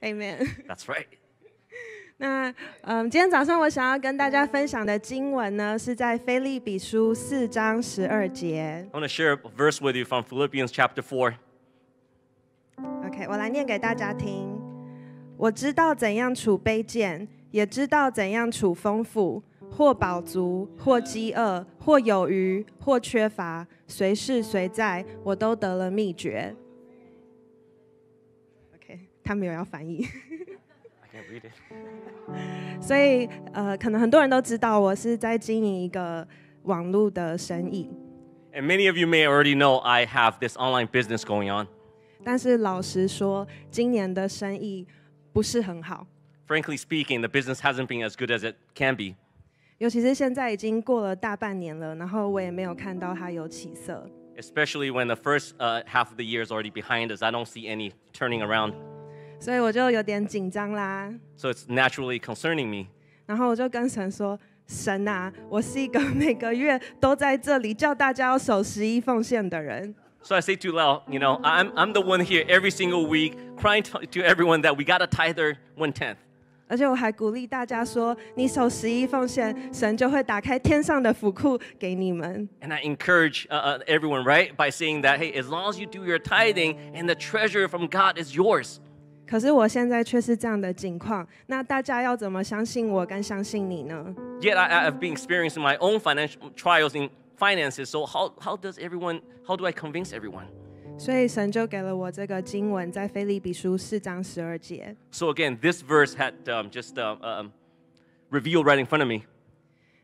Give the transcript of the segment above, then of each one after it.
Amen。That's right. 那嗯，今天早上我想要跟大家分享的经文呢，是在菲利比书四章十二节。I want to share a verse with you from Philippians chapter 4. OK，我来念给大家听。我知道怎样处卑贱，也知道怎样处丰富，或饱足，或饥饿，或有余，或缺乏，随事随在，我都得了秘诀。OK，他没有要翻译。 I can't read it. 所以呃，可能很多人都知道我是在经营一个网络的生意， And many of you may already know I have this online business going on. 但是老实说，今年的生意不是很好， Frankly speaking, the business hasn't been as good as it can be. 尤其是现在已经过了大半年了，然后我也没有看到它有起色， especially when the first uh, half of the year is already behind us. I don't see any turning around. 所以我就有点紧张啦。 So it's naturally concerning me. 然后我就跟神说：“神啊，我是一个每个月都在这里叫大家要守十一奉献的人。” So I say to Lau, you know, I'm, I'm the one here every single week crying to, to everyone that we got a tither one tenth. 而且我还鼓励大家说：“你守十一奉献，神就会打开天上的府库给你们。” And I encourage uh, uh, everyone, right, by saying that, hey, as long as you do your tithing and the treasure from God is yours. 可是我现在却是这样的境况，那大家要怎么相信我跟相信你呢？Yet I, have been experiencing my own financial trials in finances. So how, how does everyone, how do I convince everyone? 所以神就给了我这个经文，在菲利比书四章十二节。So again, this verse had um, just uh, um, revealed right in front of me.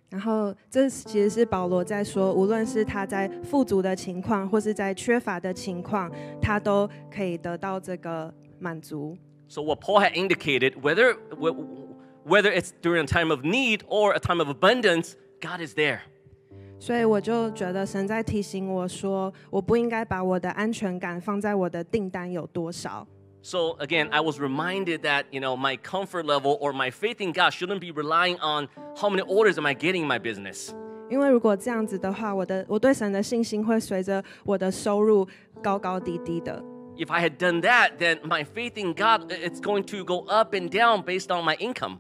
然后这其实是保罗在说，无论是他在富足的情况，或是在缺乏的情况，他都可以得到这个满足。 So what Paul had indicated, whether wh- whether it's during a time of need or a time of abundance, God is there. 所以我就觉得神在提醒我说，我不应该把我的安全感放在我的订单有多少。 So again, I was reminded that you know my comfort level or my faith in God shouldn't be relying on how many orders am I getting in my business. 因为如果这样子的话，我的我对神的信心会随着我的收入高高低低的。 If I had done that, then my faith in God it's going to go up and down based on my income.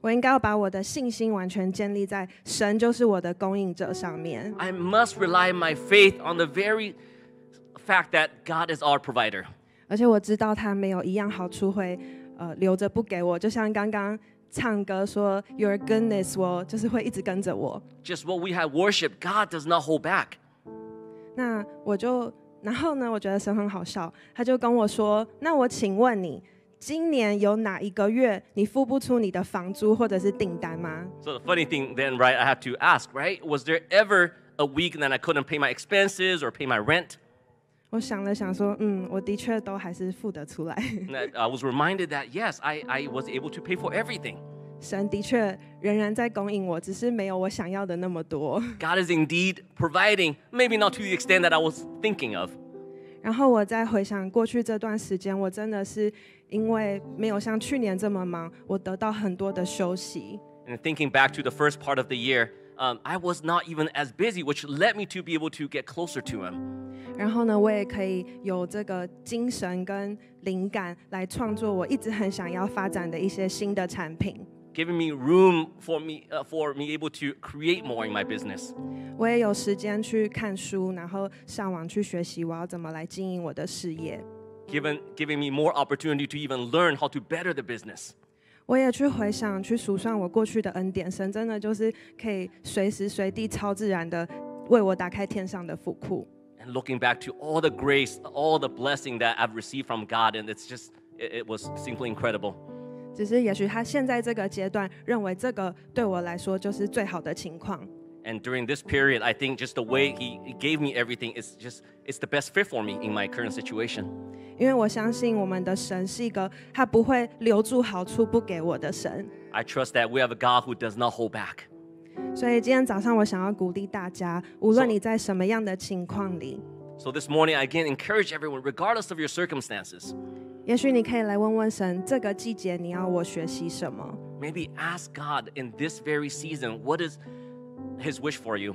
我应该要把我的信心完全建立在神就是我的供应者上面。 I must rely my faith on the very fact that God is our provider. 而且我知道他没有一样好处会呃留着不给我，就像刚刚唱歌说 Your goodness，我就是会一直跟着我。 Just what we have worshiped, God does not hold back. 那我就 然后呢，我觉得神很好笑，他就跟我说：“那我请问你，今年有哪一个月你付不出你的房租或者是订单吗？” So the funny thing then, right, I have to ask, right? Was there ever a week that I couldn't pay my expenses or pay my rent? 我想了想说，嗯，我的确都还是付得出来。 And I I was reminded that yes, I, I was able to pay for everything. 神的确仍然在供应我，只是没有我想要的那么多。 God is indeed providing, maybe not to the extent that I was thinking of. 然后我再回想过去这段时间，我真的是因为没有像去年这么忙，我得到很多的休息。 And thinking back to the first part of the year, um, I was not even as busy, which led me to be able to get closer to Him. 然后呢，我也可以有这个精神跟灵感来创作我一直很想要发展的一些新的产品。 Giving me room for me, uh, for me able to create more in my business. 我也有时间去看书，然后上网去学习我要怎么来经营我的事业。 Given, giving me more opportunity to even learn how to better the business. 我也去回想、去数算我过去的恩典，神真的就是可以随时随地超自然的为我打开天上的府库。 And looking back to all the grace, all the blessing that I've received from God, and it's just, it, it was simply incredible. 只是也许他现在这个阶段认为这个对我来说就是最好的情况。And during this period, I think just the way he, gave me everything is just, it's the best fit for me in my current situation. 因为我相信我们的神是一个他不会留住好处不给我的神，I trust that we have a God who does not hold back. 所以今天早上我想要鼓励大家，无论你在什么样的情况里，So this morning, I again encourage everyone, regardless of your circumstances, 也许你可以来问问神，这个季节你要我学习什么？ maybe ask God in this very season, what is his wish for you?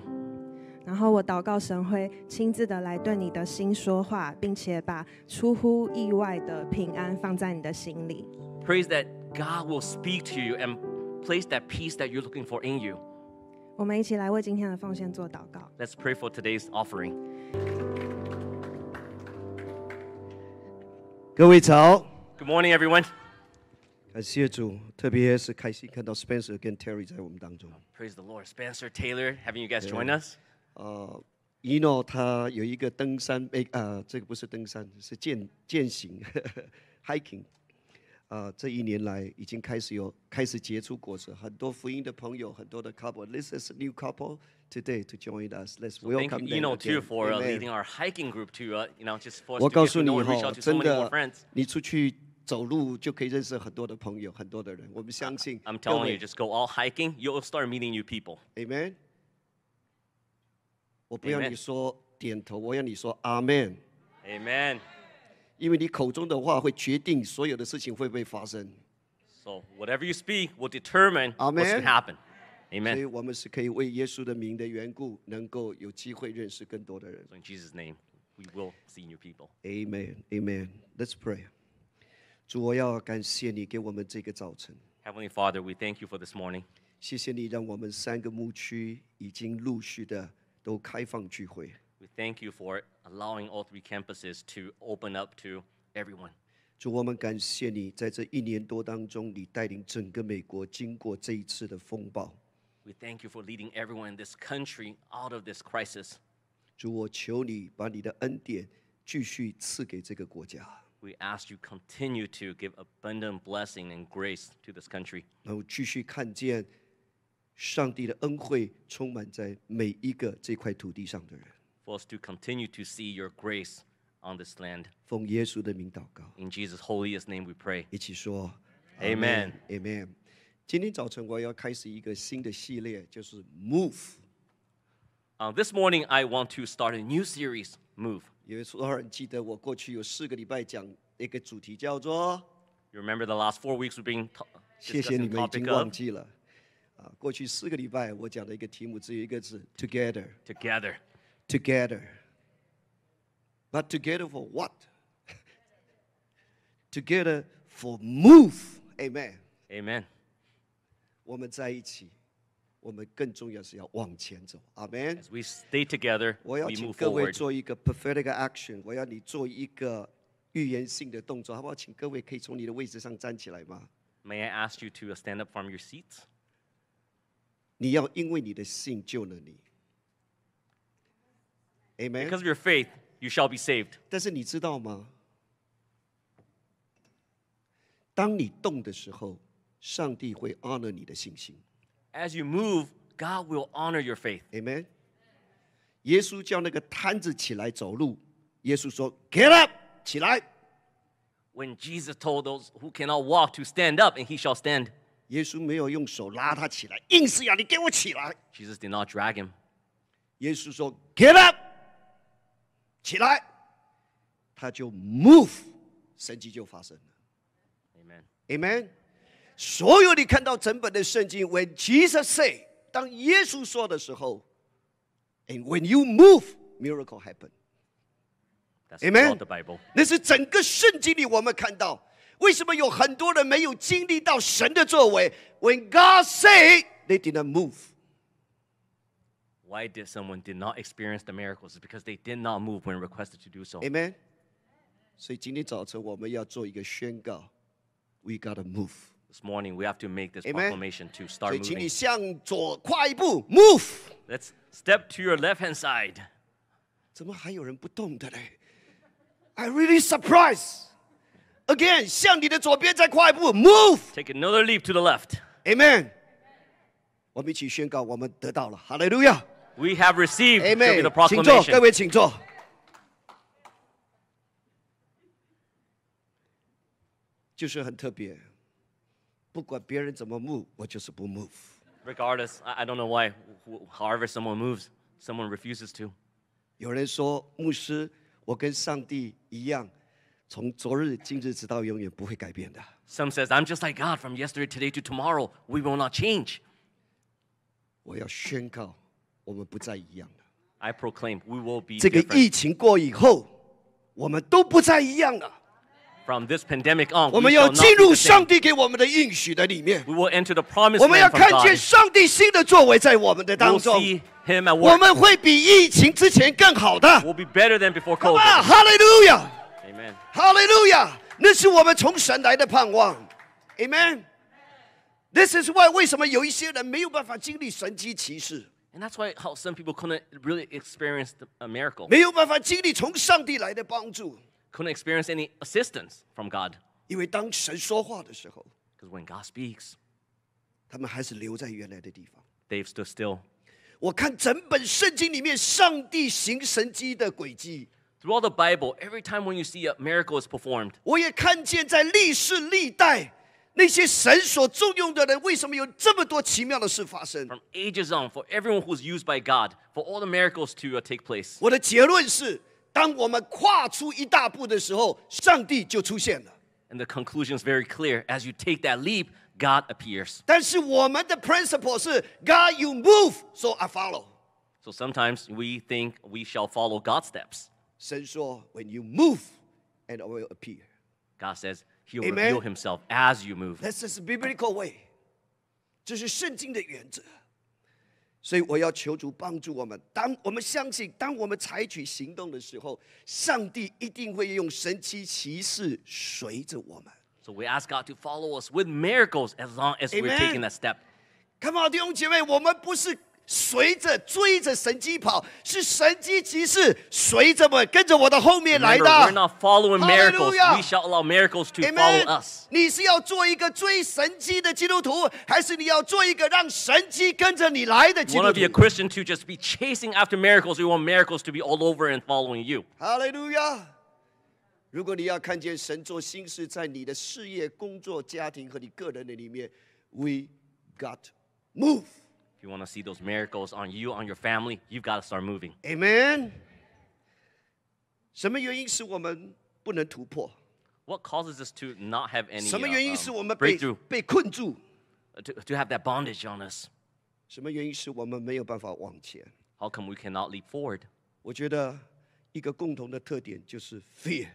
然后我祷告神会亲自的来对你的心说话，并且把出乎意外的平安放在你的心里。 praise that God will speak to you and place that peace that you're looking for in you. 我们一起来为今天的奉献做祷告。 Let's pray for today's offering. 各位早， Good morning, everyone. 感谢主，特别是开心看到 Spencer 跟 Terry 在我们当中。 Praise the Lord. Spencer, Taylor, having you guys join us. 呃，Eno 他有一个登山，诶，呃，这个不是登山，是健健行 hiking。 啊、这一年来已经开始有开始结出果实，很多福音的朋友，很多的 couple。This is a new couple today to join us. Let's Thank welcome you, them Eno, too, again. for uh, Amen. leading our hiking group to, uh, you know, just for us 我 to 告 get 诉 to 你 know and reach 哈， out to so 真 many more 的 friends.，你出去走路就可以认识很多的朋友，很多的人。我们相信 I'm 各 telling 位 you, just go all hiking. You'll start meeting new people. Amen。我不要 Amen 你说点头，我要你说 Amen， Amen. 因为你口中的话会决定所有的事情会不会发生。 So whatever you speak will determine what's going Amen. to happen. 所以 Amen. 我们是可以为耶稣的名的缘故，能够有机会认识更多的人。 So in Jesus' name, we will see new people. Amen，Amen。Let's pray。主，我要感谢你给我们这个早晨， Heavenly Father, we thank you for this morning. 谢谢你让我们三个牧区已经陆续的都开放聚会。 We thank you for allowing all three campuses to open up to everyone. 主，我们感谢你，在这一年多当中，你带领整个美国经过这一次的风暴。 We thank you for leading everyone in this country out of this crisis. 主，我求你把你的恩典继续赐给这个国家， We ask you continue to give abundant blessing and grace to this country. 然后继续看见上帝的恩惠充满在每一个这块土地上的人。 For us to continue to see your grace on this land. 奉耶稣的名祷告， In Jesus' holiest name we pray. 一起说 Amen Amen。今天早晨我要开始一个新的系列，就是 Move。 Uh, this morning, I want to start a new series, Move. 有多少人记得我过去有四个礼拜讲一个主题叫做？ You remember the last four weeks we've been ta- 谢谢你 discussing 们已 topic 经忘 of 记了。啊，过去四个礼拜我讲的一个题目只有一个字：together。 together. together. But together for what? together for move. Amen. Amen. 我们在一起，我们更重要是要往前走。Amen. As we stay together, 我要 we 请 move 各位 forward. 做一个 prophetic action，我要你做一个预言性的动作，好不好？请各位可以从你的位置上站起来吗？ May I ask you to uh, stand up from your seats? 你要因为你的信救了你。 Amen。 Because of your faith, you shall be saved. 但是你知道吗？当你动的时候，上帝会 honor 你的信心。 As you move, God will honor your faith. Amen。耶稣叫那个摊子起来走路，耶稣说：“Get up，起来。 When Jesus told those who cannot walk to stand up, and he shall stand, ”耶稣没有用手拉他起来，硬是要你给我起来。 Jesus did not drag him. 耶稣说：“Get up， 起来。”他就 move，神迹就发生了。Amen. Amen。所有你看到整本的圣经，When Jesus say，当耶稣说的时候，and when you move，miracle happen。That's Amen. throughout the Bible. 那是整个圣经里我们看到，为什么有很多人没有经历到神的作为？When God say，they did not move。Why did someone did not experience the miracles? It's because they did not move when requested to do so. Amen。所以今天早晨我们要做一个宣告，We gotta move。 This morning, we have to make this Amen. proclamation to 所 start 以请你 moving. 向左跨一步，move。 Let's step to your left hand side. 怎么还有人不动的嘞？I really surprised. Again，向你的左边再跨一步，move。 Take another leap to the left. Amen。我们一起宣告，我们得到了，哈利路亚 We have received shall be ，Amen the。请坐，各 proclamation. 位请坐。就是很特别，不管别人怎么 move，我就是不 move。 Regardless, I, I don't know why. wh- However, someone moves, someone refuses to. 有人说，牧师，我跟上帝一样，从昨日、今日直到永远不会改变的。 Some says, I'm just like God from yesterday, today to tomorrow. We will not change. 我要宣告， 我们不再一样了。I proclaim we will be 这个疫 different. 情过以后，我们都不再一样了。From this pandemic on, 我 we 们 shall 要 not 进 be 入 the 上 same. 帝给我们的应许的里面，We will enter the promised 我们要 land from 看 God. 见上帝新的作为在我们的 We'll 当中，see Him at 我 work. 们会比疫情之前更好的。We'll be better than before 啊，COVID. 哈利路亚，Amen. 哈利路亚，那是我们从神来的盼望，Amen。This is why 为什么有一些人没有办法经历神迹奇事？And that's why how some people couldn't really experience the- a miracle, 没有办法经历从上帝来的帮助， couldn't experience any assistance from God. 因为当神说话的时候， Because when God speaks, 他们还是留在原来的地方。 they've stood still. 我看整本圣经里面上帝行神迹的轨迹， Throughout the Bible, every time when you see a miracle is performed, 我也看见在历世历代 那些神所重用的人，为什么有这么多奇妙的事发生？ from ages on, for everyone who's used by God, for all the miracles to uh, take place. 我的结论是，当我们跨出一大步的时候，上帝就出现了。 And the conclusion is very clear. As you take that leap, God appears. 但是我们的 principle 是 God you move, so I follow。 So sometimes we think we shall follow God's steps. 神说，When you move, and I will appear。 God says He'll Amen. reveal Himself as you move. This is biblical way，这是圣经的原则。所以我要求主帮助我们。当我们相信，当我们采取行动的时候，上帝一定会用神奇奇事随着我们。So we ask God to follow us with miracles as long as we're Amen. taking that step. Come on，弟兄姐妹，我们不是随着追着神机跑，是神迹奇事随着我跟着我的后面来的。Remember, we're not following miracles. We shall allow miracles to follow us. 你是要做一个追神机的基督徒，还是你要做一个让神机跟着你来的基督徒？Want to be a Christian to just be chasing after miracles? We want miracles to be all over and following you. Hallelujah. 如果你要看见神做新事在你的事业、工作、家庭和你个人的里面，We got move. If you want to see those miracles on you, on your family, you've got to start moving. Amen。什么原因使我们不能突破？ What causes us to not have any 什么 uh, 原因 um, 使我们被 breakthrough, 被困住？ uh, to, to have that bondage on us? 什么原因使我们没有办法往前？ How come we cannot leap forward? 我觉得一个共同的特点就是 fear，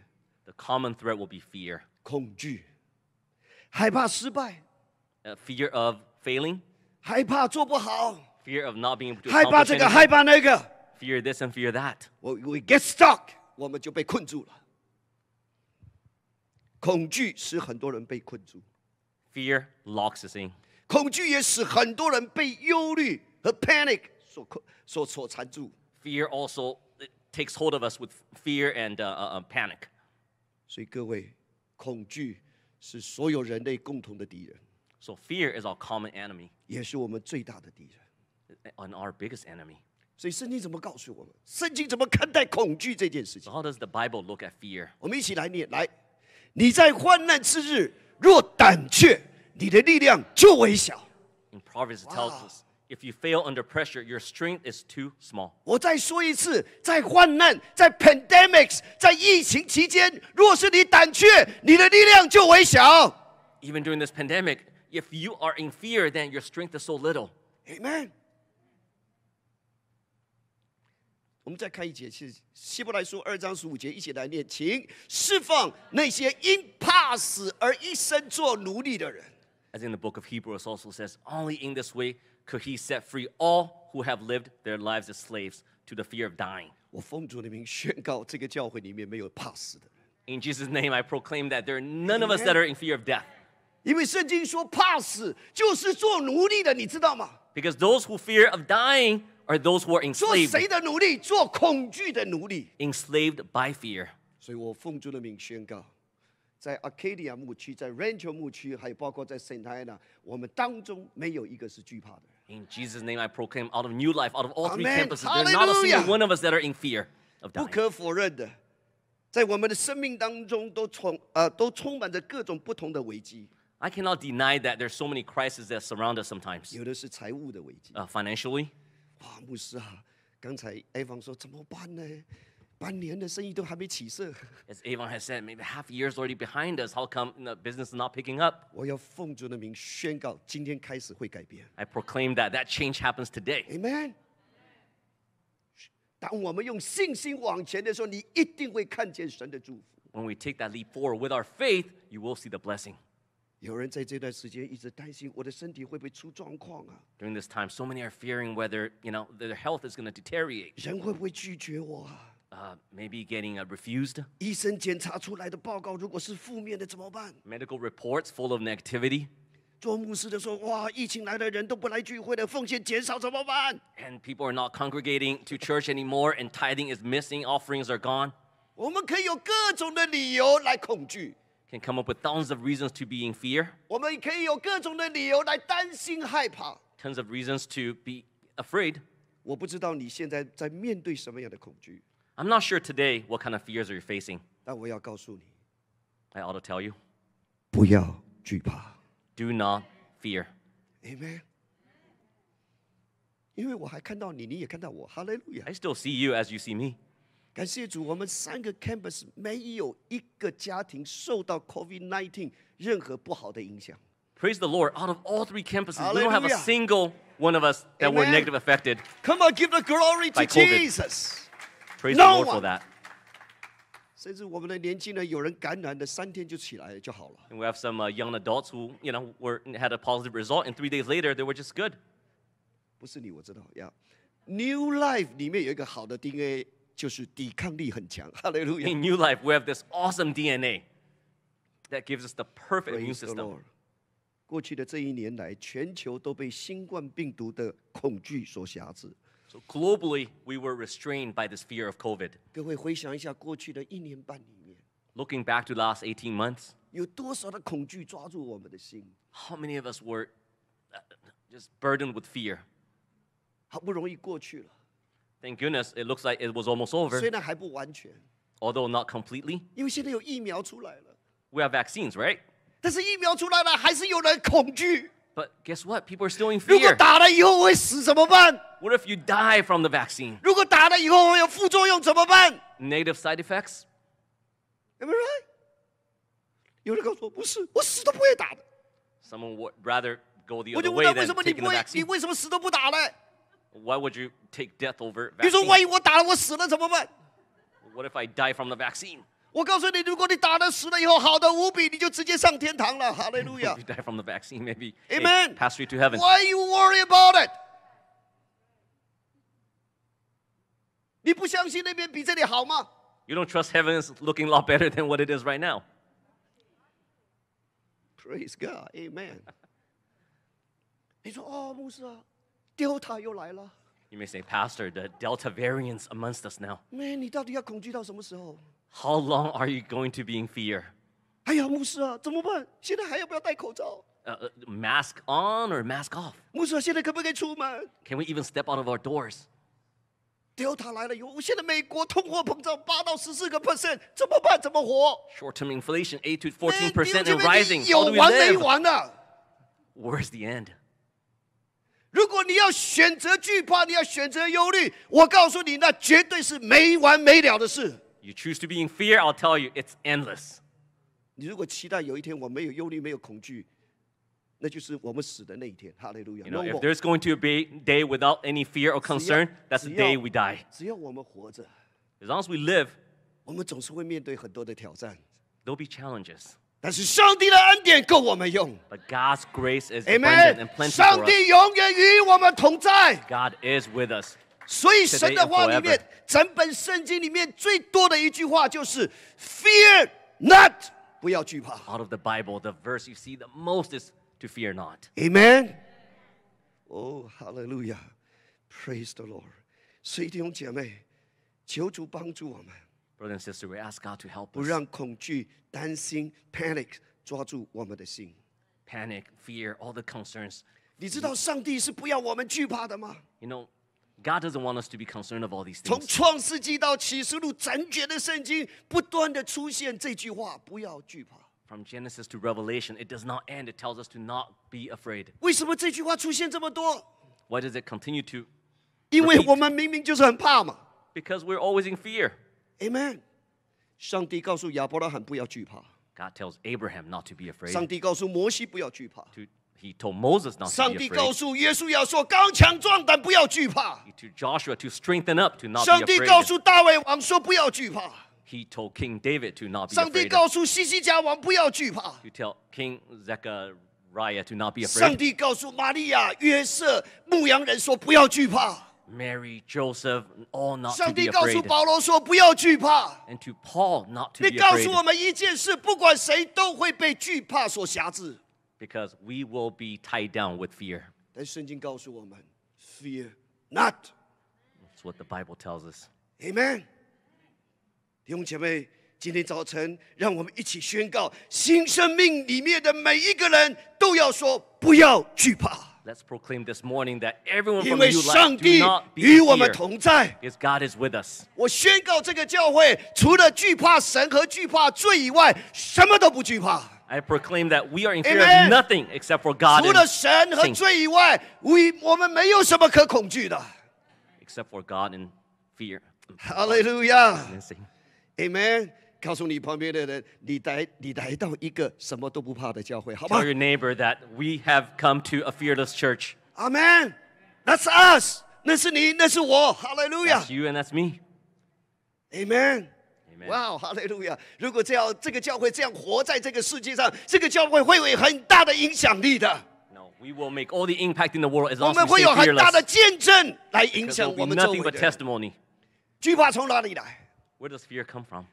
The common thread will be fear. 恐惧，害怕失败， Uh, fear of failing, 害怕做不好， fear of not being able to 害怕 accomplish 这个， anything, 害怕那个。 fear this and fear that. 我 we get stuck，我们就被困住了。恐惧使很多人被困住， Fear locks us in. 恐惧也使很多人被忧虑和 panic 所困所所缠住。 Fear also it takes hold of us with fear and uh, uh, uh, panic. 所以各位，恐惧是所有人类共同的敌人， So fear is our common enemy 也是我们最大的敌人。 and our biggest enemy. 所以圣经怎么告诉我们？圣经怎么看待恐惧这件事 So 情？ how does the Bible look at fear? 我们一起来念：来，你在患难之日若胆怯，你的力量就微小。 In Proverbs, it tells Wow. us if you fail under pressure, your strength is too small. 我再说一次，在患难、在 pandemics、在疫情期间，若是你胆怯，你的力量就微小。 Even during this pandemic, if you are in fear, then your strength is so little. Amen。我们再看一节，是希伯来书二章十五节，一起来念，请释放那些因怕死而一生做奴隶的人。 As in the book of Hebrews also says, only in this way could he set free all who have lived their lives as slaves to the fear of dying. 我奉主的名宣告，这个教会里面没有怕死的人， In Jesus' name, I proclaim that there are none of us that are in fear of death. 因为圣经说怕死就是做奴隶的，你知道吗？Because those who fear of dying are those who are 做 enslaved, 做谁的奴隶？做恐惧的奴隶。enslaved by fear. 所以我奉主的名宣告，在 Arcadia 牧区、在 Rancho 牧区，还有包括在 Saint Helena，我们当中没有一个是惧怕的。In Jesus' name, I proclaim out of New Life, out of all three campuses, there's not a single one of us that are in fear of 不 dying. 不可否认的，在我们的生命当中都充呃都充满着各种不同的危机，I cannot deny that there's so many crises that surround us sometimes. 有的是财务的危机。 Uh, financially, 哇，牧师啊，刚才 A 方说怎么办呢？半年的生意都还没起色， as Avon has said, maybe half a year's already behind us. How come the business is not picking up? 我要奉主的名宣告，今天开始会改变。 I proclaim that that change happens today. Amen。当我们用信心往前的时候，你一定会看见神的祝福。 when we take that leap forward with our faith, you will see the blessing. 有人在这段时间一直担心我的身体会不会出状况啊？ During this time, so many are fearing whether, you know, their health is going to deteriorate. 人会不会拒绝我啊？ Uh, maybe getting uh, refused. 医生检查出来的报告如果是负面的怎么办？ Medical reports full of negativity. 做牧师的说：“哇，疫情来了，人都不来聚会了，奉献减少怎么办 And people are not congregating to church anymore, and tithing is missing, offerings are gone.？” 我们可以有各种的理由来恐惧， Can come up with thousands of reasons to be in fear, 我们可以有各种的理由来担心害怕。 tons of reasons to be afraid. 我不知道你现在在面对什么样的恐惧， I'm not sure today what kind of fears are you facing. 但我要告诉你， I ought to tell you 不要惧怕 do not fear. ，Amen。因为我还看到你，你也看到我，哈利路亚！ I still see you as you see me. 感谢主，我们三个 campus 没有一个家庭受到 COVID-19 任何不好的影响。 Praise the Lord. Out of all three campuses, we don't have a Hallelujah. single one of us that were Amen. negative affected. Come on, give the glory to By COVID. Jesus。 Praise No the Lord for one. that. 甚至我们的年轻人有人感染的三天就起来了就好了。 And we have some uh, young adults who, you know, were had a positive result, and three days later they were just good. 不是你，我知道呀。New Life 里面有一个好的 DNA， 就是抵抗力很强。哈利路亚 In New Life, we have this awesome DNA that gives us the perfect immune Praise the system. Lord。过去的这一年来，全球都被新冠病毒的恐惧所辖制。 So globally, we were restrained by this fear of COVID. 各位回想一下，过去的一年半里面， Looking back to the last 18 months, 有多少的恐惧抓住我们的心？ how many of us were uh, just burdened with fear? 好不容易过去了， Thank goodness, it looks like it was almost over, 虽然还不完全， although not completely. 因为现在有疫苗出来了， We have vaccines, right? 但是疫苗出来了，还是有人恐惧。 But guess what? People are still in 如果 fear. 打了以后会死怎么办？ What if you die from the vaccine? 如果打了以后会有副作用怎么办 Negative side effects? Am I right？有人告诉我不是，我死都不会打的。 Someone would rather go the 我 other 就问 way 他为 than 什么你 taking 不 the 会？你 vaccine. 为什么死都不打呢？ Why would you take death over 你说 vaccine? 万一我打了我死了怎么办？ What if I die from the vaccine? 我告诉你，如果你打了死了以后好的无比，你就直接上天堂了。哈利路亚 If you die from the vaccine, maybe hey, Amen. pass straight to heaven. Why you worry about it？你不相信那边比这里好吗？ You don't trust heaven is looking a lot better than what it is right now. Praise God, Amen。你说哦，牧师啊 ，Delta 又来了。 You may say, Pastor, the Delta variants amongst us now. Man，你到底要恐惧到什么时候？ How long are you going to be in fear? 哎呀，牧师啊，怎么办？现在还要不要戴口罩？ Uh, uh, mask on or mask off? 牧师啊，现在可不可以出门 Can we even step out of our doors? ？Delta 来了以后，现在美国通货膨胀八到十四个 percent，怎么办？怎么活 Short-term inflation, 8 to 哎 14% 弟兄 and 姐妹 rising. 你有 How do we 完没 live? 完啊？ Where's the end? 如果你要选择惧怕，你要选择忧虑，我告诉你，那绝对是没完没了的事。 You choose to be in fear, I'll tell you, it's endless. 你如果期待有一天我没有忧虑、没有恐惧，那就是我们死的那一天。哈利路亚 You know, No if more there's going to be a day without any fear or concern, that's the 只要 day we die. 只要我们活着， As long as we live, 我们总是会面对很多的挑战。 there'll be challenges. 但是上帝的恩典够我们用 But God's grace is abundant and ，Amen。 plenty 上 for us. 帝永远与我们同在。 God is with us. 所以神的话里 Today and 面 forever，整本圣经里面最多的一句话就是 “Fear not”，不要惧怕。 Out of the Bible, the verse you see the most is to fear not. Amen。哦，哈利路亚，Praise the Lord。所以弟兄姐妹，求主帮助我们， Brother and sister, we ask God to help 不 us. 让恐惧、担心 （panic） 抓住我们的心。 Panic, fear, all the concerns. 你知道上帝是不要我们惧怕的吗？ You know, God doesn't want us to be concerned of all these 从 things. 创世纪到启示录，整卷的圣经不断的出现这句话：不要惧怕。 From Genesis to Revelation, it does not end. It tells us to not be afraid. 为什么这句话出现这么多？ Why does it continue to? 因为 Repeat 我们明明就是很怕嘛。 Because we're always in fear. Amen。上帝告诉亚伯拉罕不要惧怕。God tells Abraham not to be afraid. 上帝告诉摩西不要惧怕。To, he told Moses not to be 帝 afraid. told Joshua to strengthen up, to ” not be 帝 afraid. 告诉大卫王说：“不要惧怕。He told King David to not ”be 上帝 afraid. 告诉希西家王不要惧怕。To tell King Zechariah to not be 上 afraid. 帝告诉玛利亚、约瑟、牧羊人说：“不要惧怕。” Mary, Joseph, all not to 上帝 be 告诉 afraid. 保罗说不要惧怕。 And to Paul not to 你 be 告诉我 afraid 们一件事，不管谁都会被惧怕所辖制。 because we will be tied down with fear. 但圣经告诉我们，Fear not。 That's what the Bible tells us. Amen。弟兄姐妹，今天早晨，让我们一起宣告：新生命里面的每一个人都要说不要惧怕， ” Let's proclaim this morning that everyone from New Life do not be fear. God is with us. 我宣告这个教会除了惧怕神和惧怕罪以外，什么都不惧怕。I proclaim that we are in fear Amen. of nothing except for God. 除了神和罪以外，we 我们没有什么可恐惧的。Except for God and fear. Hallelujah. Amen. 告诉你旁边的人，你来你来到一个什么都不怕的教会，好吗 Tell your neighbor that we have come to a fearless church. ？Amen。That's us，那是你，那是我，哈利路亚 That's you and that's me. ，Amen。 Amen. 哇，哈利路亚！如果这样，这个教会这样活在这个世界上，这个教会会有很大的影响力的。 No, we will make all the impact in the world as 我 long 们 as we 会 stay 有很大的 fearless. 见证来影 Because 响 there 我 will be 们周 nothing 围 but 的人。 testimony. 惧怕从哪里来？ Where does fear come from?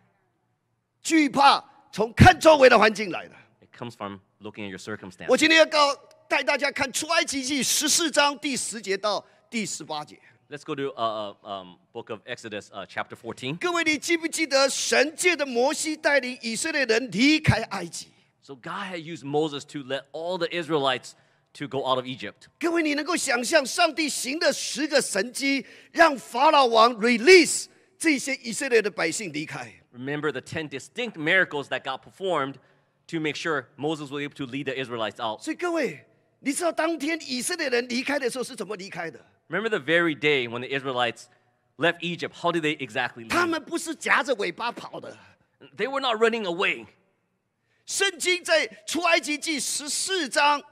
惧怕从看周围的环境来的。It comes from looking at your circumstance. 我今天要告带大家看出埃及记十四章第十节到第十八节。Let's go to uh, uh, um, book of Exodus, uh, chapter fourteen. 各位，你记不记得神借的摩西带领以色列人离开埃及？So God had used Moses to let all the Israelites to go out of Egypt. 各位，你能够想象上帝行的十个神迹，让法老王 release 这些以色列的百姓离开？ Remember the 10 distinct miracles that God performed to make sure Moses was able to lead the Israelites out. 所以各位，你知道当天以色列人离开的时候是怎么离开的？ Remember the very day when the Israelites left Egypt, how did they exactly 他 leave? 们不是夹着尾巴跑的。 They were not running away. 圣经在出埃及记十四章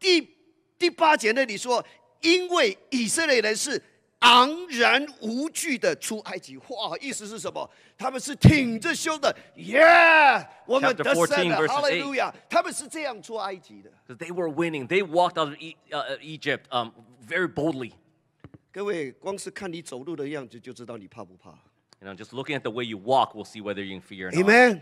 第第八节那里说，因为以色列人是 昂然无惧的出埃及。哇，意思是什么？他们是挺着胸的，耶、我们得胜14了，verses 哈利路亚！他们是这样出埃及的。Because they were winning. They walked out of e- uh, Egypt um, very boldly. 各位，光是看你走路的样子就知道你怕不怕。You know, just looking at the way you walk, we'll see whether in fear or not. Amen。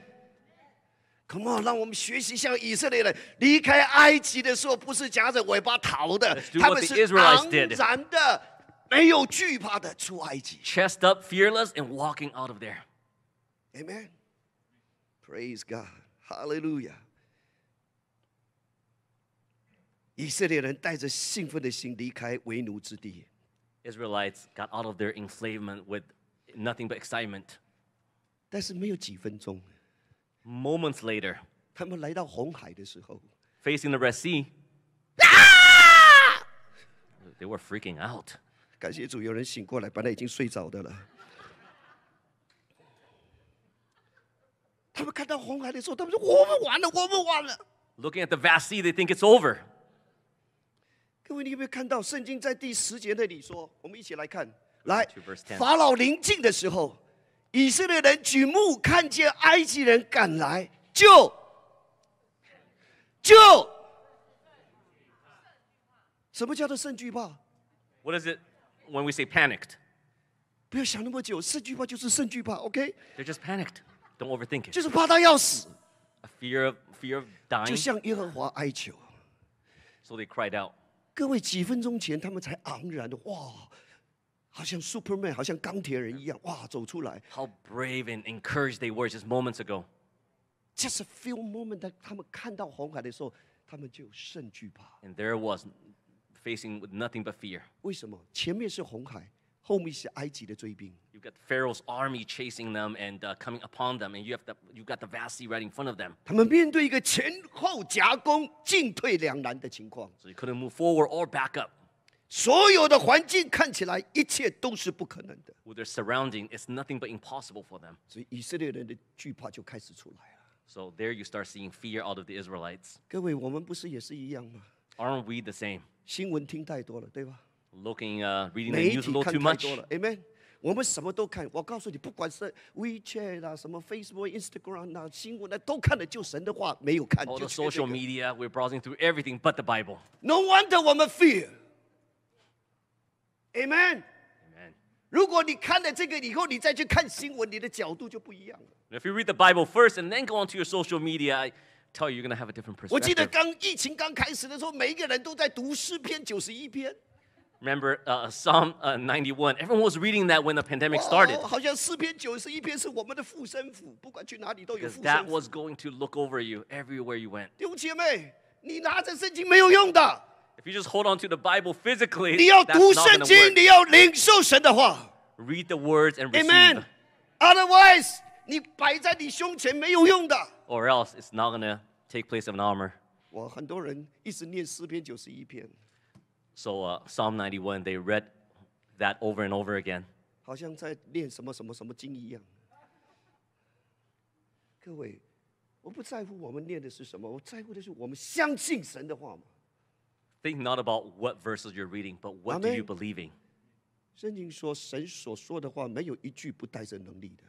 Come on，让我们学习像以色列人离开埃及的时候，不是夹着尾巴逃的他们是昂然的、没有惧怕的出埃及。 Chest up, fearless, and walking out of there. Amen。Praise God，哈利路亚。以色列人带着兴奋的心离开为奴之地， Israelites got out of their enslavement with nothing but excitement. 但是没有几分钟， Moments later, 他们来到红海的时候， facing the Red Sea, they were freaking out. 感谢主，有人醒过来，本来已经睡着的了。他们看到红海的时候，他们说：“我们完了，我们完了。Looking at the vast sea, they think it's over. ”各位，你有没有看到圣经在第十节那里说？我们一起来看，来 To verse 10，法老临近的时候，以色列人举目看见埃及人赶来，就就什么叫做圣惧怕？What is it when we say panicked. 不要想那么久，甚惧怕就是甚惧怕，OK？They're just panicked. Don't overthink 就 it. 是怕他要死，A fear of fear of 就 dying. 向耶和华哀求。So they cried out. 各位，几分钟前他们才昂然的哇，好像 Superman，好像钢铁人一样哇走出来。How brave and encouraged they were just moments ago. Just a few moments that moment，他他们看到红海的时候，他们就甚惧怕。And there it was facing with nothing but fear. 为什么？前面是红海，后面是埃及的追兵。 You've got Pharaoh's army chasing them and uh, coming upon them, and you have the, you've got the vast sea right in front of them. 他们面对一个前后夹攻、进退两难的情况， So you couldn't move forward or back up. 所有的环境看起来一切都是不可能的， With their surrounding, it's nothing but impossible for them. 所以以色列人的惧怕就开始出来了。 So there you start seeing fear out of the Israelites. 各位，我们不是也是一样吗？ Aren't we the same? 新闻听太多了，对吧？ Looking, uh, reading the 媒 news a 体 little 看 too 太 much. 多了，Amen。 我们什么都看。我告诉你，不管是 WeChat 啦、什么 Facebook、Instagram 啦、新闻啦，都看的就神的话没有看。 All 就 the 缺这 social 个 media, we're browsing through everything but the Bible. No wonder 我们 fear。Amen。 Amen. 如果你看了这个以后，你再去看新闻，你的角度就不一样了。 And if you read the Bible first and then go onto your social media, I tell you, you're going to have a different 我记得 perspective. 刚疫情刚开始的时候，每一个人都在读诗篇九十一篇。 Remember uh, Psalm uh, 91? Everyone was reading that when the pandemic started 哦好像诗篇九十一篇是我们的护身符，不管去哪里都有 because 护 that 身符。 was going to look over you everywhere you went. 弟兄姐妹，你拿着圣经没有用的， If you just hold on to the Bible physically, 你要 that's 读 not 圣 going to 经， work. 你要领受神的话。 Read the words and receive, Amen。Otherwise，你摆在你胸前没有用的。 or else it's not going to take place of an armor. 哇，很多人一直念诗篇九十一篇， So uh, Psalm 91, they read that over and over again. 好像在念什么什么什么经一样。各位，我不在乎我们念的是什么，我在乎的是我们相信神的话嘛。 Think not about what verses you're reading, but what do you Amen. believe in. 圣经说，神所说的话没有一句不带着能力的。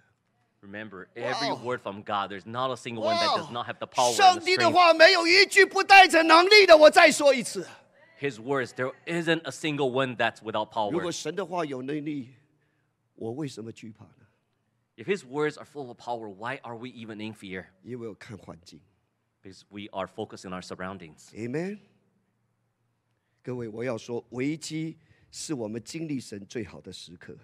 Remember, every Wow. word from God, there's not a single one that does not have the power 上 and the 帝的 strength. 话没有一句不带着能力的。我再说一次， His words, there isn't a single one that's without 如 power. 果神的话有能力，我为什么惧怕呢？ If His words are full of power, why are we even in fear? 因为我看环境。 Because we are focused on our surroundings. Amen。各位，我要说，危机是我们经历神最好的时刻。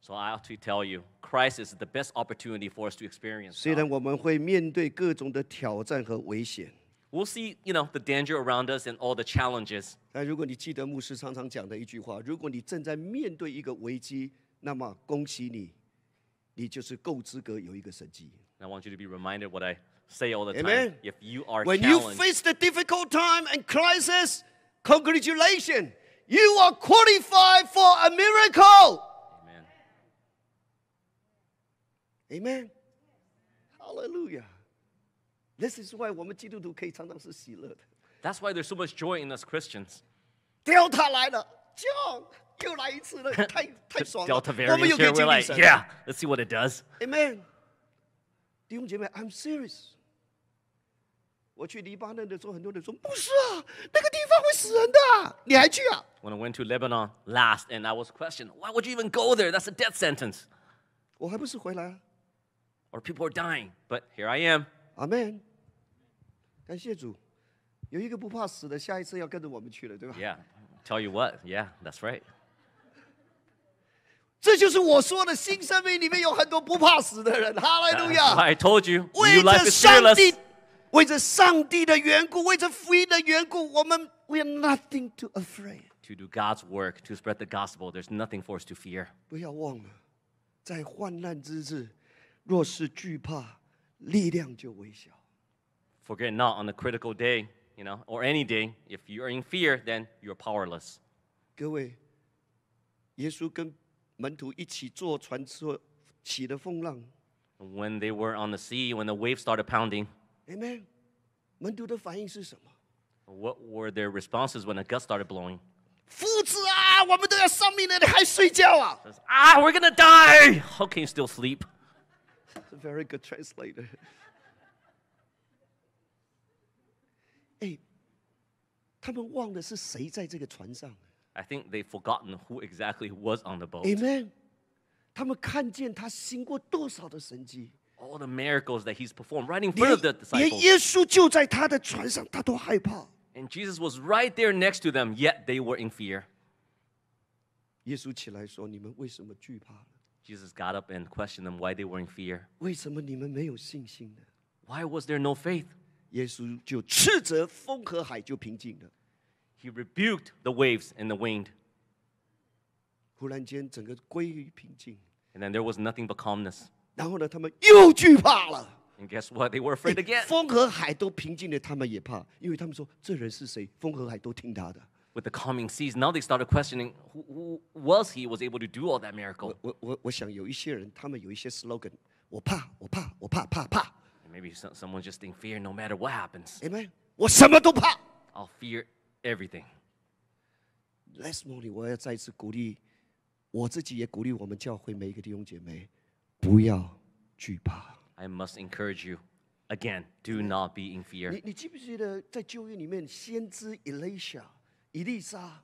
So I have to tell you, crisis is the best opportunity for us to experience. 虽 God. 然我们会面对各种的挑战和危险， We'll see, you know, the danger around us and all the challenges. 但如果你记得牧师常常讲的一句话，如果你正在面对一个危机，那么恭喜你，你就是够资格有一个神迹。 And I want you to be reminded what I say all the Amen. time. If you are When you challenged, face the difficult time and crisis, congratulations, you are qualified for a miracle. Amen. Hallelujah. This is why 我们基督徒可以常常是喜乐的。 That's why there's so much joy in us Christians. Delta 来了，John 又来一次了，太太爽了。 Delta 我们 variants 又可以 here, 经 we're 历 like, 神。 yeah, let's see what it does. Amen。弟兄姐妹，I'm serious。我去黎巴嫩的时候，很多人说不是啊，那个地方会死人的啊，你还去啊？ When I went to Lebanon last and I was questioned, why would you even go there? That's a death sentence. 我还不是回来啊？ Or people are dying. But here I am. 阿门。感谢主，有一个不怕死的，下一次要跟着我们去了，对吧？ Yeah. Tell you what, yeah, that's right. 这就是我说的新生命里面有很多不怕死的人，哈利路 That's 亚。 why I told you, 为 new life 着 is 上 fearless. 帝，为着上帝的缘故，为着福音的缘故，我们 we are nothing to afraid。 To do God's work, to spread the gospel, there's nothing for us to fear. 不要忘了，在患难之日， 若是惧怕，力量就微小。 Forget not on the critical day, you know, or any day, if you're in fear, then you're powerless. 各位，耶稣跟门徒一起坐船之后，起了风浪 When they were on the sea, when the waves started pounding, ，Amen。门徒的反应是什么？ what were their responses when the gust started blowing? 夫子啊，我们都要丧命了，你还睡觉啊 Says, ah, we're gonna die! How can you still sleep? It's a very good translator. 哎，他们忘了是谁在这个船上 I think they've forgotten who exactly was on the boat. ，Amen。他们看见他行过多少的神迹， All the miracles that he's performed right in front 连 of the 连 disciples. 耶稣就在他的船上，他都害怕。 And Jesus was right there next to them, yet they were in fear. 耶稣起来说：“你们为什么惧怕了？ Jesus got up and questioned them why they were in fear. 为什么你们没有信心呢 Why was there no faith?？” 耶稣就斥责风和海，就平静了。 He rebuked the waves and the wind, 忽然间，整个归于平静。 and then there was nothing but calmness. 然后呢，他们又惧怕了。 And guess what? They were afraid 哎 again. 风和海都平静了，他们也怕，因为他们说这人是谁？风和海都听他的。 With the calming seas, now they started questioning who, who was he was able to do all that miracle. 我我我想有一些人，他们有一些 slogan，我怕，我怕，我怕，怕怕。 And maybe some, someone just in fear no matter what happens. Amen，我什么都怕。 I'll fear everything. Last morning，我要再次鼓励 我自己也鼓励我们教会每一个弟兄姐妹，不要惧怕。 I must encourage you again do not be in fear. 你你记不记得在旧约里面，先知以利沙、 以利沙，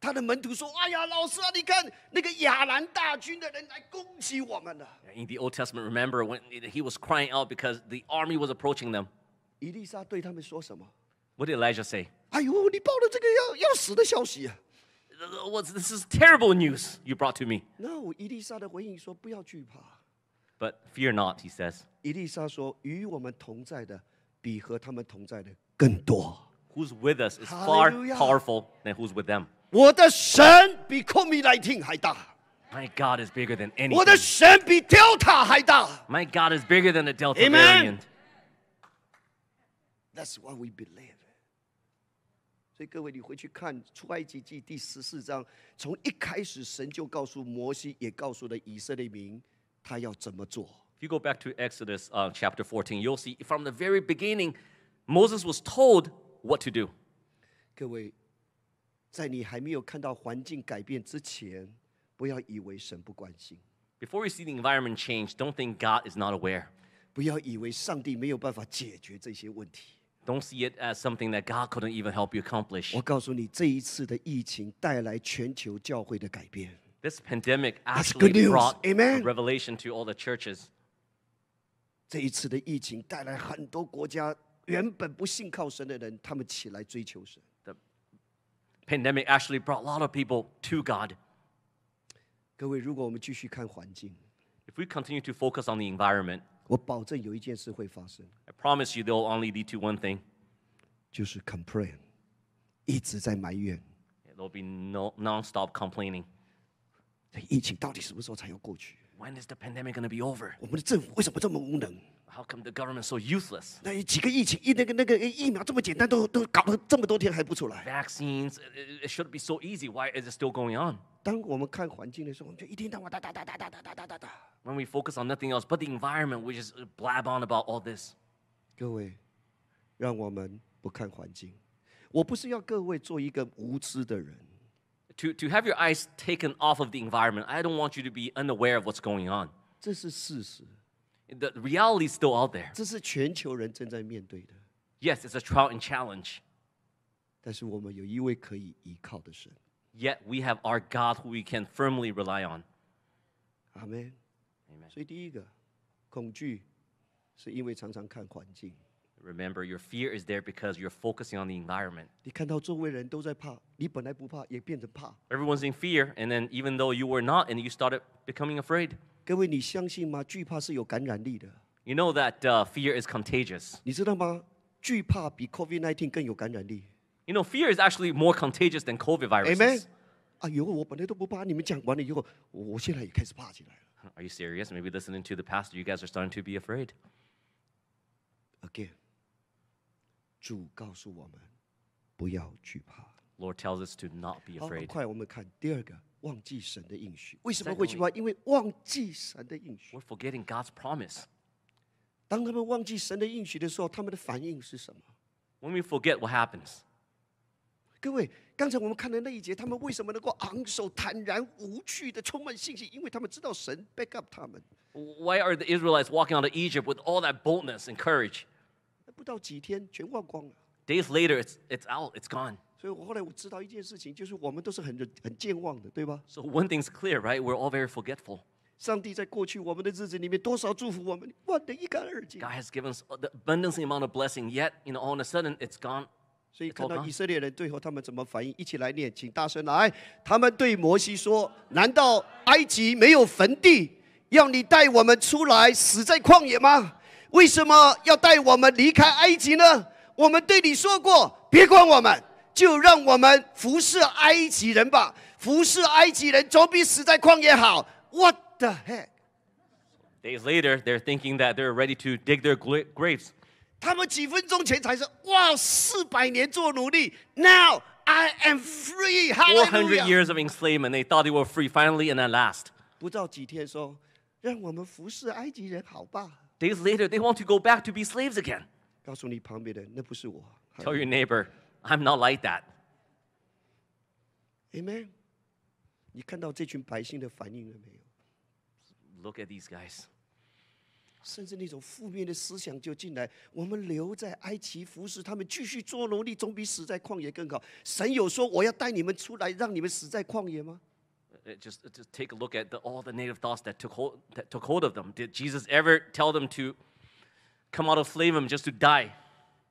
他的门徒说：“哎呀，老师啊，你看那个亚兰大军的人来攻击我们了。” In the Old Testament, remember when he was crying out because the army was approaching them. 以利沙对他们说什么？What did Elijah say? 哎呦，你报了这个要要死的消息啊！What's this is terrible news you brought to me. No，以利沙的回应说：“不要惧怕。But fear not,” he says. 以利沙说：“与我们同在的比和他们同在的更多。” Who's with us is far Hallelujah. powerful than who's with them. 我的神比 COVID-19 还大， My God is bigger than 我的 anything. 神比 Delta 还大。 My God is bigger than the Delta Amen. variant. That's what we believe. 所以各位，你回去看出埃及记第十四章，从一开始神就告诉摩西，也告诉了以色列民，他要怎么做。 If you go back to Exodus uh, chapter 14, you'll see from the very beginning, Moses was told what to do. 各位，在你还没有看到环境改变之前，不要以为神不关心， Before you see the environment change, don't think God is not aware. 不要以为上帝没有办法解决这些问题。 Don't see it as something that God couldn't even help you accomplish. 我告诉你，这一次的疫情带来全球教会的改变。 This pandemic That's actually good news. brought a Amen. revelation to all the churches. 这一次的疫情带来很多国家 原本不信靠神的人，他们起来追求神。 Pandemic actually brought a lot of people to God. 各位，如果我们继续看环境， If we continue to focus on the environment, 我保证有一件事会发生， I promise you they'll only lead to one thing. 就是 complain，一直在埋怨， There'll be no non-stop complaining. 这疫情到底什么时候才要过去？ When is the pandemic going to be over? 我们的政府为什么这么无能？ How come the government's so useless? 那几个疫情一那个那个疫苗这么简单，都都搞了这么多天还不出来。 Vaccines, it, it should be so easy. Why is it still going on? 当我们看环境的时候，我们就一天到晚哒哒哒哒哒哒哒哒哒哒。 When we focus on nothing else but the environment, we just blab on about all this. 各位，让我们不看环境。我不是要各位做一个无知的人， To, to have your eyes taken off of the environment, I don't want you to be unaware of what's going on. 这是事实， The reality is still out there. 这是全球人正在面对的。 Yes, it's a trial and challenge. 但是我们有一位可以依靠的神， Yet we have our God who we can firmly rely on. 阿门。 Amen. 所以第一个，恐惧是因为常常看环境。 Remember, your fear is there because you're focusing on the environment. 你看到周围人都在怕，你本来不怕，也变成怕。 Everyone's in fear, and then even though you were not, and you started becoming afraid. 各位，你相信吗？惧怕是有感染力的， You know that uh, fear is contagious. 你知道吗？惧怕比 COVID-19 更有感染力。 You know, fear is actually more contagious than COVID viruses. Amen。哎呦，我本来都不怕，你们讲完了以后，我我现在也开始怕起来了。 Are you serious? Maybe listening to the pastor, you guys are starting to be afraid. Again，主告诉我们不要惧怕。 Lord tells us to not be 好，很 afraid. 快我们看第二个， 忘记神的应许。为什么会惧怕？因为忘记神的应许。 We're forgetting God's promise. 当他们忘记神的应许的时候，他们的反应是什么？ When we forget, what happens? 各位，刚才我们看的那一节，他们为什么能够昂首坦然无惧的充满信心？因为他们知道神 back up 他们。 Why are the Israelites walking out of Egypt with all that boldness and courage? 不到几天，全忘光了。 Days later, it's, it's out, it's gone. 所以我后来我知道一件事情，就是我们都是很很健忘的，对吧？So one thing's clear, right? We're all very forgetful. 上帝在过去我们的日子里面多少祝福我们，忘得一干二净。God has given us the abundance amount of blessing, yet, you know, all of a sudden, it's gone. 所以看到以色列人最后他们怎么反应，一起来念，请大声来。他们对摩西说：“难道埃及没有坟地，要你带我们出来死在旷野吗？为什么要带我们离开埃及呢？我们对你说过，别管我们，就让我们服侍埃及人吧。服侍埃及人总比死在旷野好。What the heck？” Days later, they're thinking that they're ready to dig their gla- graves. 他们几分钟前才说：“哇，四百年做奴隶，Now I am free。” 400 years of enslavement. They thought they were free finally, and at last. 不到几天说，让我们服侍埃及人好吧？ Days later, they want to go back to be slaves again. 告诉你旁边的人，那不是我。 Tell your neighbor, I'm not like that. Amen。 你看到这群百姓的反应了没有？ Look at these guys. 甚至那种负面的思想就进来。我们留在埃及服侍他们，继续做奴隶，总比死在旷野更好。神有说我要带你们出来，让你们死在旷野吗？ Uh, Just, just take a look at the, all the negative thoughts that took hold, that took hold of them. Did Jesus ever tell them to come out of slavery just to die?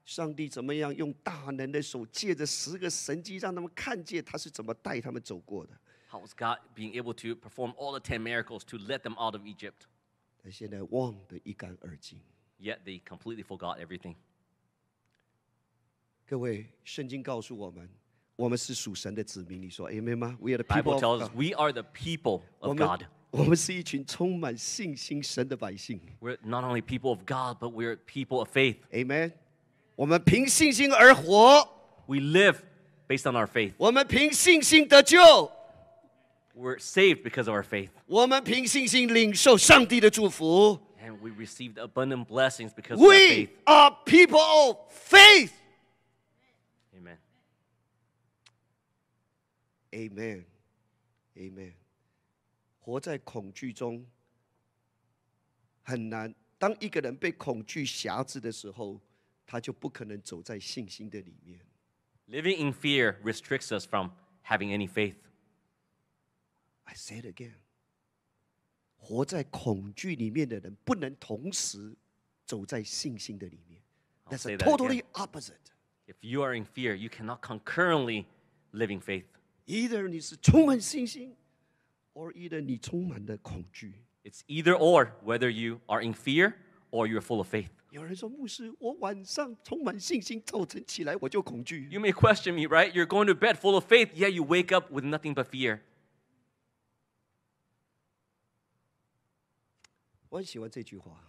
上帝怎么样用大能的手，借着十个神迹，让他们看见他是怎么带他们走过的。 How was God being able to perform all the 10 miracles to let them out of Egypt? 但现在忘得一干二净。 Yet they completely forgot everything. 各位，圣经告诉我们，我们是属神的子民。你说 Amen 吗？We are the Bible people tells of us God. we are the people 我 of 们 God. 我们是一群充满信心神的百姓。 We're not only people of God, but we're people of faith. Amen。 我们凭信心而活， We live based on our faith. 我们凭信心得救， We're saved because of our faith. 我们凭信心领受上帝的祝福。 And we received abundant blessings because of our faith. We are people of faith. Amen. Amen. Amen. 活在恐惧中很难。当一个人被恐惧辖制的时候， 他就不可能走在信心的里面。 Living in fear restricts us from having any faith. I say it again. 活在恐惧里面的人，不能同时走在信心的里面。 I'll That's say a that totally again. opposite. If you are in fear, you cannot concurrently live in faith. Either 你是充满信心，or either 你充满了恐惧。 It's either or, whether you are in fear or you're full of faith. 有人说，牧师，我晚上充满信心，早晨起来我就恐惧。 You may question me, right? You're going to bed full of faith, yet you wake up with nothing but fear. 我很喜欢这句话：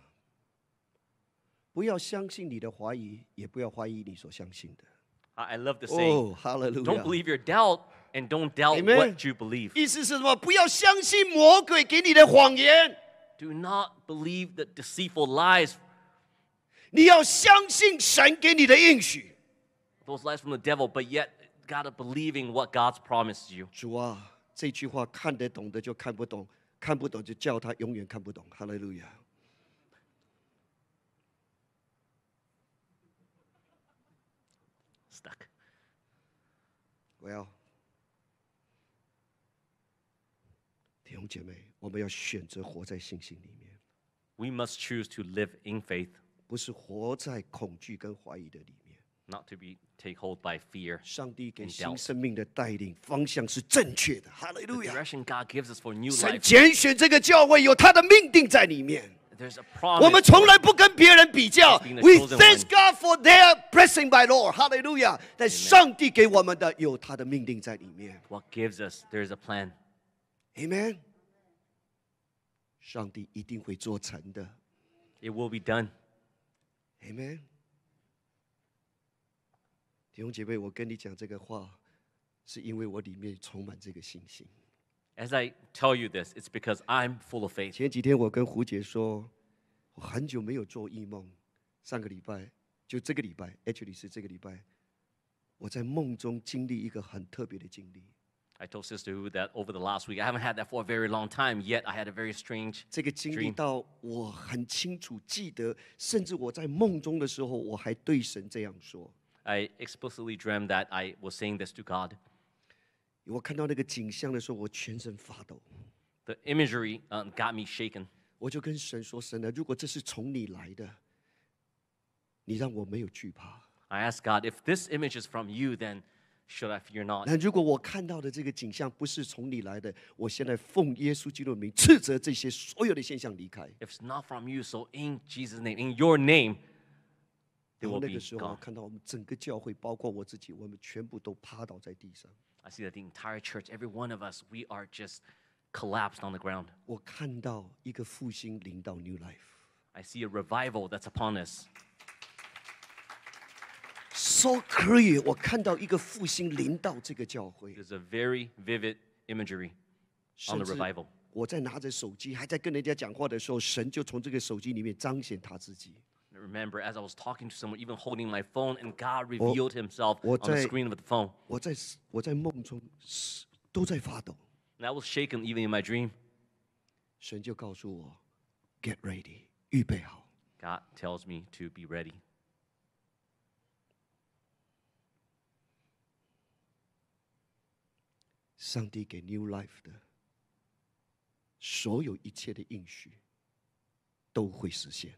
不要相信你的怀疑，也不要怀疑你所相信的。 I I love the saying. 哦，哈利路 Don't 亚！ believe your doubt and don't doubt Amen. what you believe. 意思是什么？不要相信魔鬼给你的谎言， Do not believe the deceitful lies, 你要相信神给你的应许。 those lies from the devil, but yet gotta believing what God's promised you. 主啊，这句话看得懂的就看不懂，看不懂就叫他永远看不懂。哈利路亚！ Stuck. 我要弟兄姐妹，我们要选择活在信心里面， We must choose to live in faith, 不是活在恐惧跟怀疑的里面。 not to be take hold by fear. 上帝给 And 新 doubt 生命的带领方向是正确的。哈利 The 路亚！ direction God gives us for new 神 life. 拣选这个教会有他的命定在里面。 There's a 我们 promise. 从来不跟别人比较 As being the ，We chosen thank one. God for their blessing by Lord，哈利路亚！但上帝给我们的有他的命定在里面 What gives us? There's a plan. ，Amen。上帝一定会做成的 It will be done. ，Amen。弟兄姐妹，我跟你讲这个话，是因为我里面充满这个信心。As I tell you this, it's because I'm full of faith. 前几天我跟胡杰说，我很久没有做异梦。上个礼拜，就这个礼拜，actually 是这个礼拜，我在梦中经历一个很特别的经历。I told Sister Hu that over the last week. I haven't had that for a very long time, yet I had a very strange 这个经历 dream. 到我很清楚记得，甚至我在梦中的时候，我还对神这样说。 I explicitly dreamed that I was saying this to God. 我看到那个景象的时候，我全身发抖。 The imagery um, got me shaken. 我就跟神说：“神啊，如果这是从你来的，你让我没有惧怕。 I asked God, if this image is from you, then should I fear not? 那如果我看到的这个景象不是从你来的，我现在奉耶稣基督的名斥责这些所有的现象离开。 If it's not from you, so in Jesus' name, in your name, they 然后 will 那 be 个时候，我 gone. 看到我们整个教会，包括我自己，我们全部都趴倒在地上。 I see that the entire church, every one of us, we are just collapsed on the ground. 我看到一个复兴临到 New Life。 I see a revival that's upon us. So clear，我看到一个复兴临到这个教会， There's a very vivid imagery on 甚 the 至 revival. 我在拿着手机还在跟人家讲话的时候，神就从这个手机里面彰显他自己。 I remember as I was talking to someone, even holding my phone, and God revealed Himself 我 on the 在- screen of the phone. 我在我在梦中是都在发抖， And I was shaken even in my dream. 神就告诉我，Get ready，预备好。 God tells me to be ready. 上帝给 New Life 的所有一切的应许都会实现。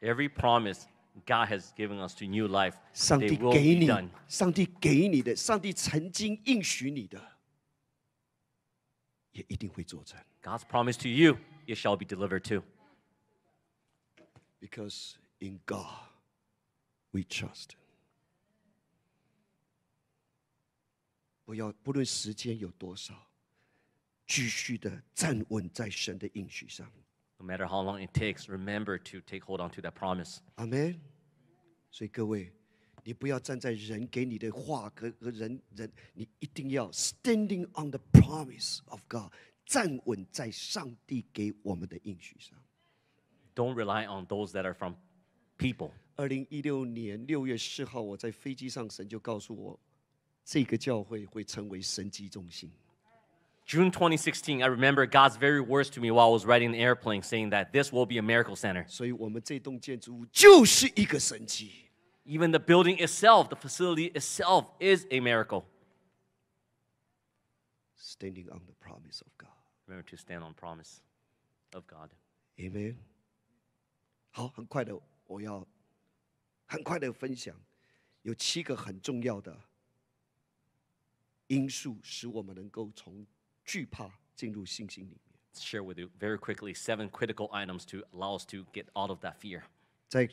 Every promise God has given us to new life, 上 they 帝 will 给 be 你 done.，上帝给你的，上帝曾经应许你的，也一定会做成。 God's promise to you, it shall be delivered too. Because in God we trust。 不要不论时间有多少，继续的站稳在神的应许上。 No matter how long it takes, remember to take hold on to that promise. 阿门。所以各位，你不要站在人给你的话和和人人，你一定要 standing on the promise of God，站稳在上帝给我们的应许上。 Don't rely on those that are from people. 二零一六年六月四号，我在飞机上，神就告诉我， 这个教会会成为神迹中心。 June 2016, I remember God's very words to me while I was riding an airplane saying that this will be a miracle center. 所以，我们这栋建筑物就是一个神迹。 Even the building itself, the facility itself, is a miracle. Standing on the promise of God。 Remember to stand on promise of God. Amen。好，很快的，我要很快的分享，有七个很重要的 因素，使我们能够从惧怕进入信心里面。Share with you very quickly seven critical items to allow us to get out of that fear. 在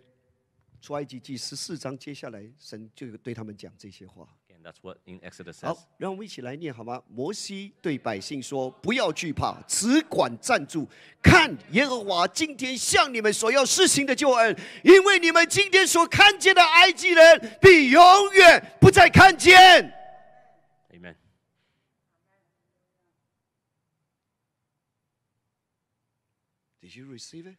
出埃及记十四章，接下来神就有对他们讲这些话。Again, that's what in Exodus 好 says.，让我们一起来念好吗？摩西对百姓说：“不要惧怕，只管站住，看耶和华今天向你们所要施行的救恩，因为你们今天所看见的埃及人，必永远不再看见。” Amen. Did you receive it？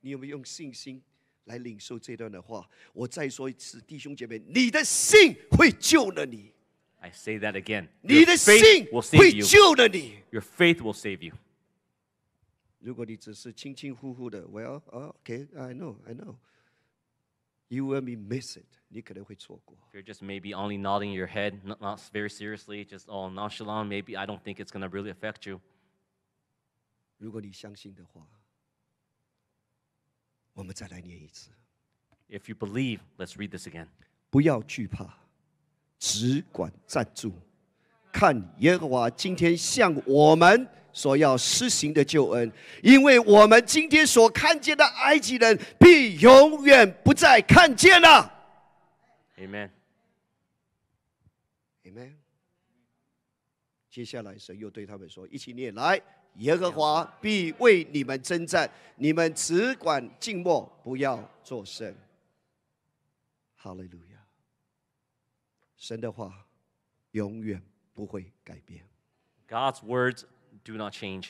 你有没有用信心来领受这段的话？我再说一次，弟兄姐妹，你的信会救了你， I say that again. 你 Your 的 faith 信 will 会 save you. 救了你。 Your faith will save you. 如果你只是轻轻呼呼的，Well, oh, okay, I know, I know. You will be miss it，你可能会错过。 If you're just maybe only nodding your head, not, not very seriously, just all nonchalant, maybe I don't think it's going to really affect you. 如果你相信的话，我们再来念一次。 If you believe, let's read this again. 不要惧怕，只管站住，看耶和华今天向我们 所要施行的救恩，因为我们今天所看见的埃及人，必永远不再看见了。Amen. Amen。接下来，神又对他们说：“一起念来，耶和华必为你们征战，你们只管静默，不要作声。”哈利路亚！神的话永远不会改变。God's words do not change。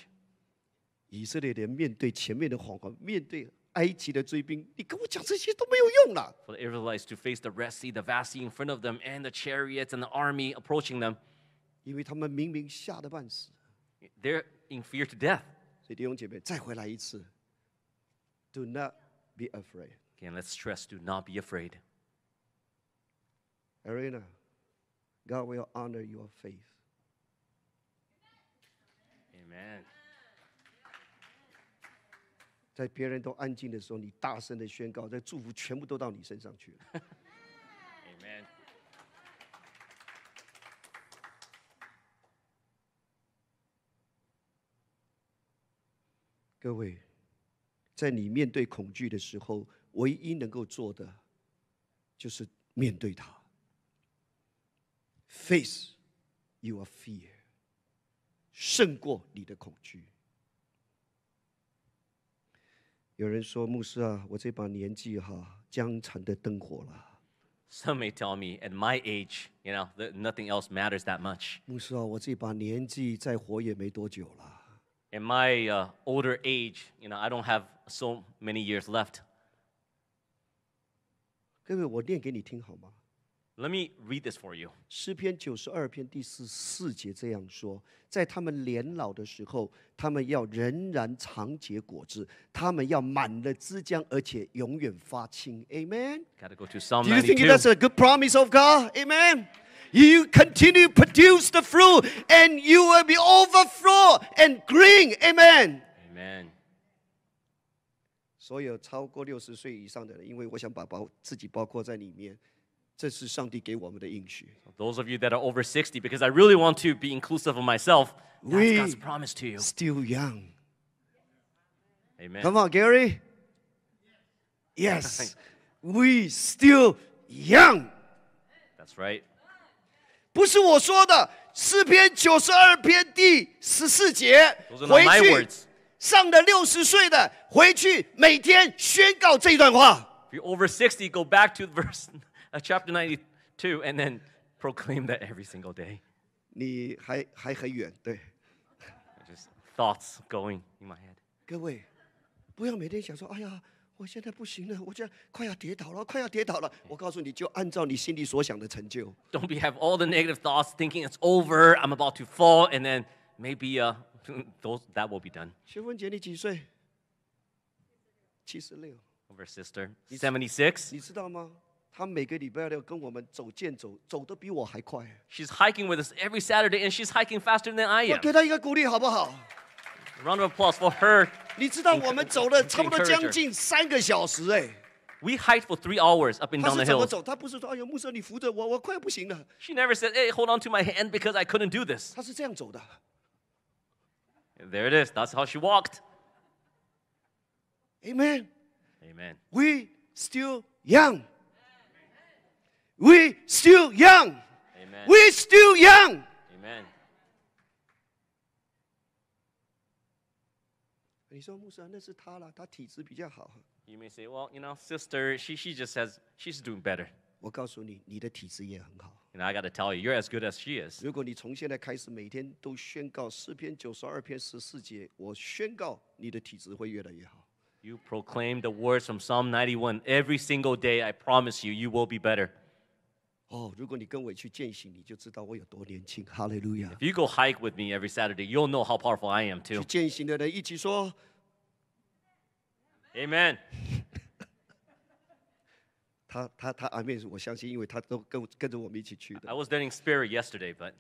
以色列人面对前面的红海，面对埃及的追兵，你跟我讲这些都没有用了。For the Israelites to face the Red Sea, the vast sea in front of them, and the chariots and the army approaching them，因为他们明明吓得半死。They're in fear to death。所以弟兄姐妹，再回来一次，Do not be afraid。Again, let's stress, do not be afraid. Arena, God will honor your faith. Amen. 在别人都安静的时候，你大声的宣告，这祝福全部都到你身上去了。Amen. 各位，在你面对恐惧的时候，唯一能够做的，就是面对它。Face your fear，胜过你的恐惧。有人说，牧师啊，我这把年纪哈、将残的灯火了。Some may tell me at my age, you know, that nothing else matters that much. 牧师啊，我这把年纪再活也没多久了。In my uh, older age, you know, I don't have so many years left. 各位，我念给你听好吗？Let me read this for you. 诗篇九十二篇第十四节这样说：在他们年老的时候，他们要仍然常结果子，他们要满了汁浆，而且永远发青。Amen. Gotta go to Psalm Do you think that's a good promise of God? Amen. You continue produce the fruit, and you will be overflow and green. Amen. Amen. 所有超过六十岁以上的人，因为我想把包自己包括在里面。这是上帝给我们的应许。 Those of you that are over 60, because I really want to be inclusive of myself, that's We- God's promise to you. Still young. Amen. Come on, Gary. Yes, we still young. That's right. 不是我说的，诗篇九十二篇第十四节 Those are，not 回 my 去 words. 上了六十岁的，回去每天宣告这段话。 If you're over 60, go back to verse uh, chapter 92 and then proclaim that every single day. 你还还很远，对 Just thoughts going in my head. 各位，不要每天想说，哎呀，我现在不行了，我现在快要跌倒了，快要跌倒了。我告诉你，就按照你心里所想的成就。 Don't be have all the negative thoughts thinking it's over, I'm about to fall, and then maybe uh, those, that will be done. 薛芬姐，你几岁？七十六。 Over sister, 76. 你知道吗？ 她每个礼拜六跟我们走健走，走得比我还快。 She's hiking with us every Saturday, and she's hiking faster than I 我 am. 给她一个鼓励，好不好？ Round of applause for her. 你知道我们走了差不多将近三个小时哎， We hiked for three hours up and 她 down 是 the 怎么 hills. 走？她不是说哎呀，牧师你扶着我，我快要不行了。 She never said, hey, hold on to my hand because I couldn't do this. 她是这样走的。 There it is. That's how she walked. Amen. Amen. We still young. We still young. Amen. We still young. Amen. You may say, well, you know, sister, she, she just says she's doing better. 我告诉你，你的体质也很好。And I got to tell you, you're as good as she is. 如果你从现在开始每天都宣告诗篇九十二篇十四节，我宣告你的体质会越来越好。You proclaim the words from Psalm 91 every single day. I promise you, you will be better. 哦，如果你跟我去践行，你就知道我有多年轻。哈利路亚！If you go hike with me every Saturday, you'll know how powerful I am too. 践行的人一起说，Amen. 他他他阿妹，我相信，因为他都跟跟着我们一起去 I。was there in spirit yesterday, but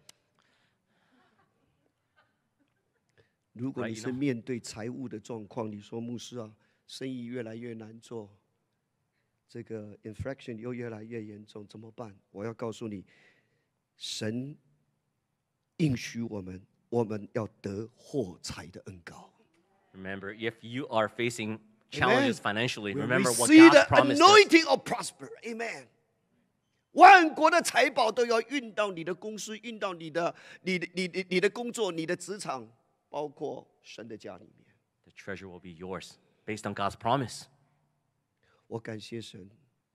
如果你是面对财务的状况，你说牧师啊，生意越来越难做，这个 infraction 又越来越严重，怎么办？我要告诉你，神应许我们，我们要得获财的恩膏。remember, if you are facing challenges financially, remember what God the promised us. anointing of prosper. Amen. 万国的财宝都要运到你的公司，运到你的、你的、你的、你的工作、你的职场，包括神的家里面。The treasure will be yours based on God's promise. 我感谢神，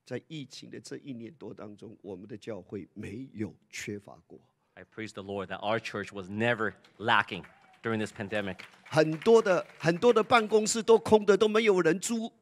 在疫情的这一年多当中，我们的教会没有缺乏过。 I praise the Lord that our church was never lacking during this pandemic. 很多的很多的办公室都空的，都没有人租。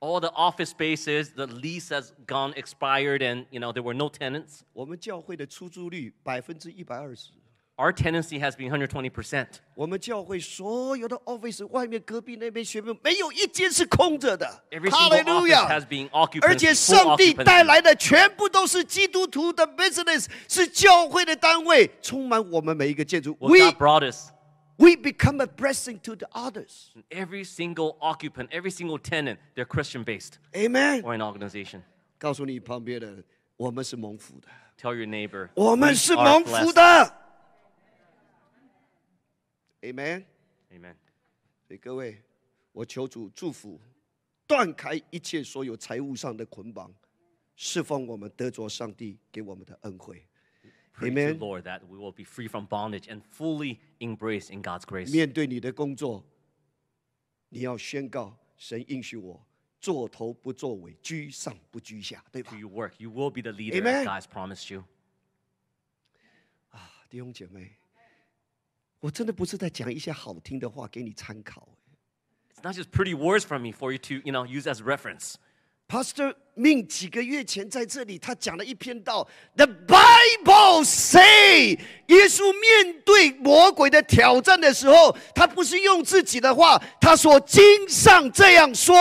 All the office spaces, the lease has gone expired, and you know there were no tenants. 我们教会的出租率百分之一百二十。 Our tenancy has been 120%. 我们教会所有的 office 外面隔壁那边学妹没有一间是空着的。 Every 哈 single 利路 office 亚 has！been 而 occupancy, 且 full 上帝 occupancy. 带来的全部都是基督徒的 business，是教会的单位，充满我们每一个建筑。 What We God brought us, we become a blessing to the others. every single occupant, every single tenant, they're Christian based Amen。 or an organization. 告诉你旁边的人，我们是蒙福的， Tell your neighbor, 我们 "We 是 are 蒙福 blessed." 的。 Amen。 Amen. 所以各位，我求主祝福，断开一切所有财务上的捆绑，释放我们得着上帝给我们的恩惠。 Pray Amen to Lord that we will be free from bondage and fully embrace in God's grace. 面对你的工作，你要宣告神应许我，做头不作尾，居上不居下，对吧 To？your work, you will be the leader Amen. as God's promised you. 啊，弟兄姐妹， 我真的不是在讲一些好听的话给你参考， It's not just pretty words from me for you to, you know, use as reference. Pastor Min 几个月前在这里，他讲了一篇道。The Bible say，耶稣面对魔鬼的挑战的时候，他不是用自己的话，他说经上这样说。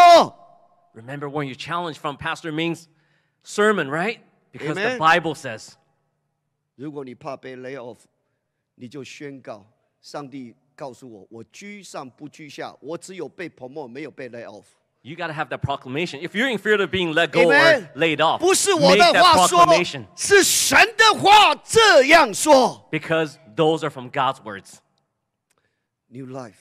Remember when you challenged from Pastor Ming's sermon, right? Because the Amen. Bible says, 如果你怕被 lay off，你就宣告： 上帝告诉我，我居上不居下，我只有被 promote，没有被 lay off。 you got to have that proclamation. If you're in fear of being let go Amen. or laid off, 不是我 make 的 that 话说 proclamation，是神的话这样说。 because those are from God's words. New life。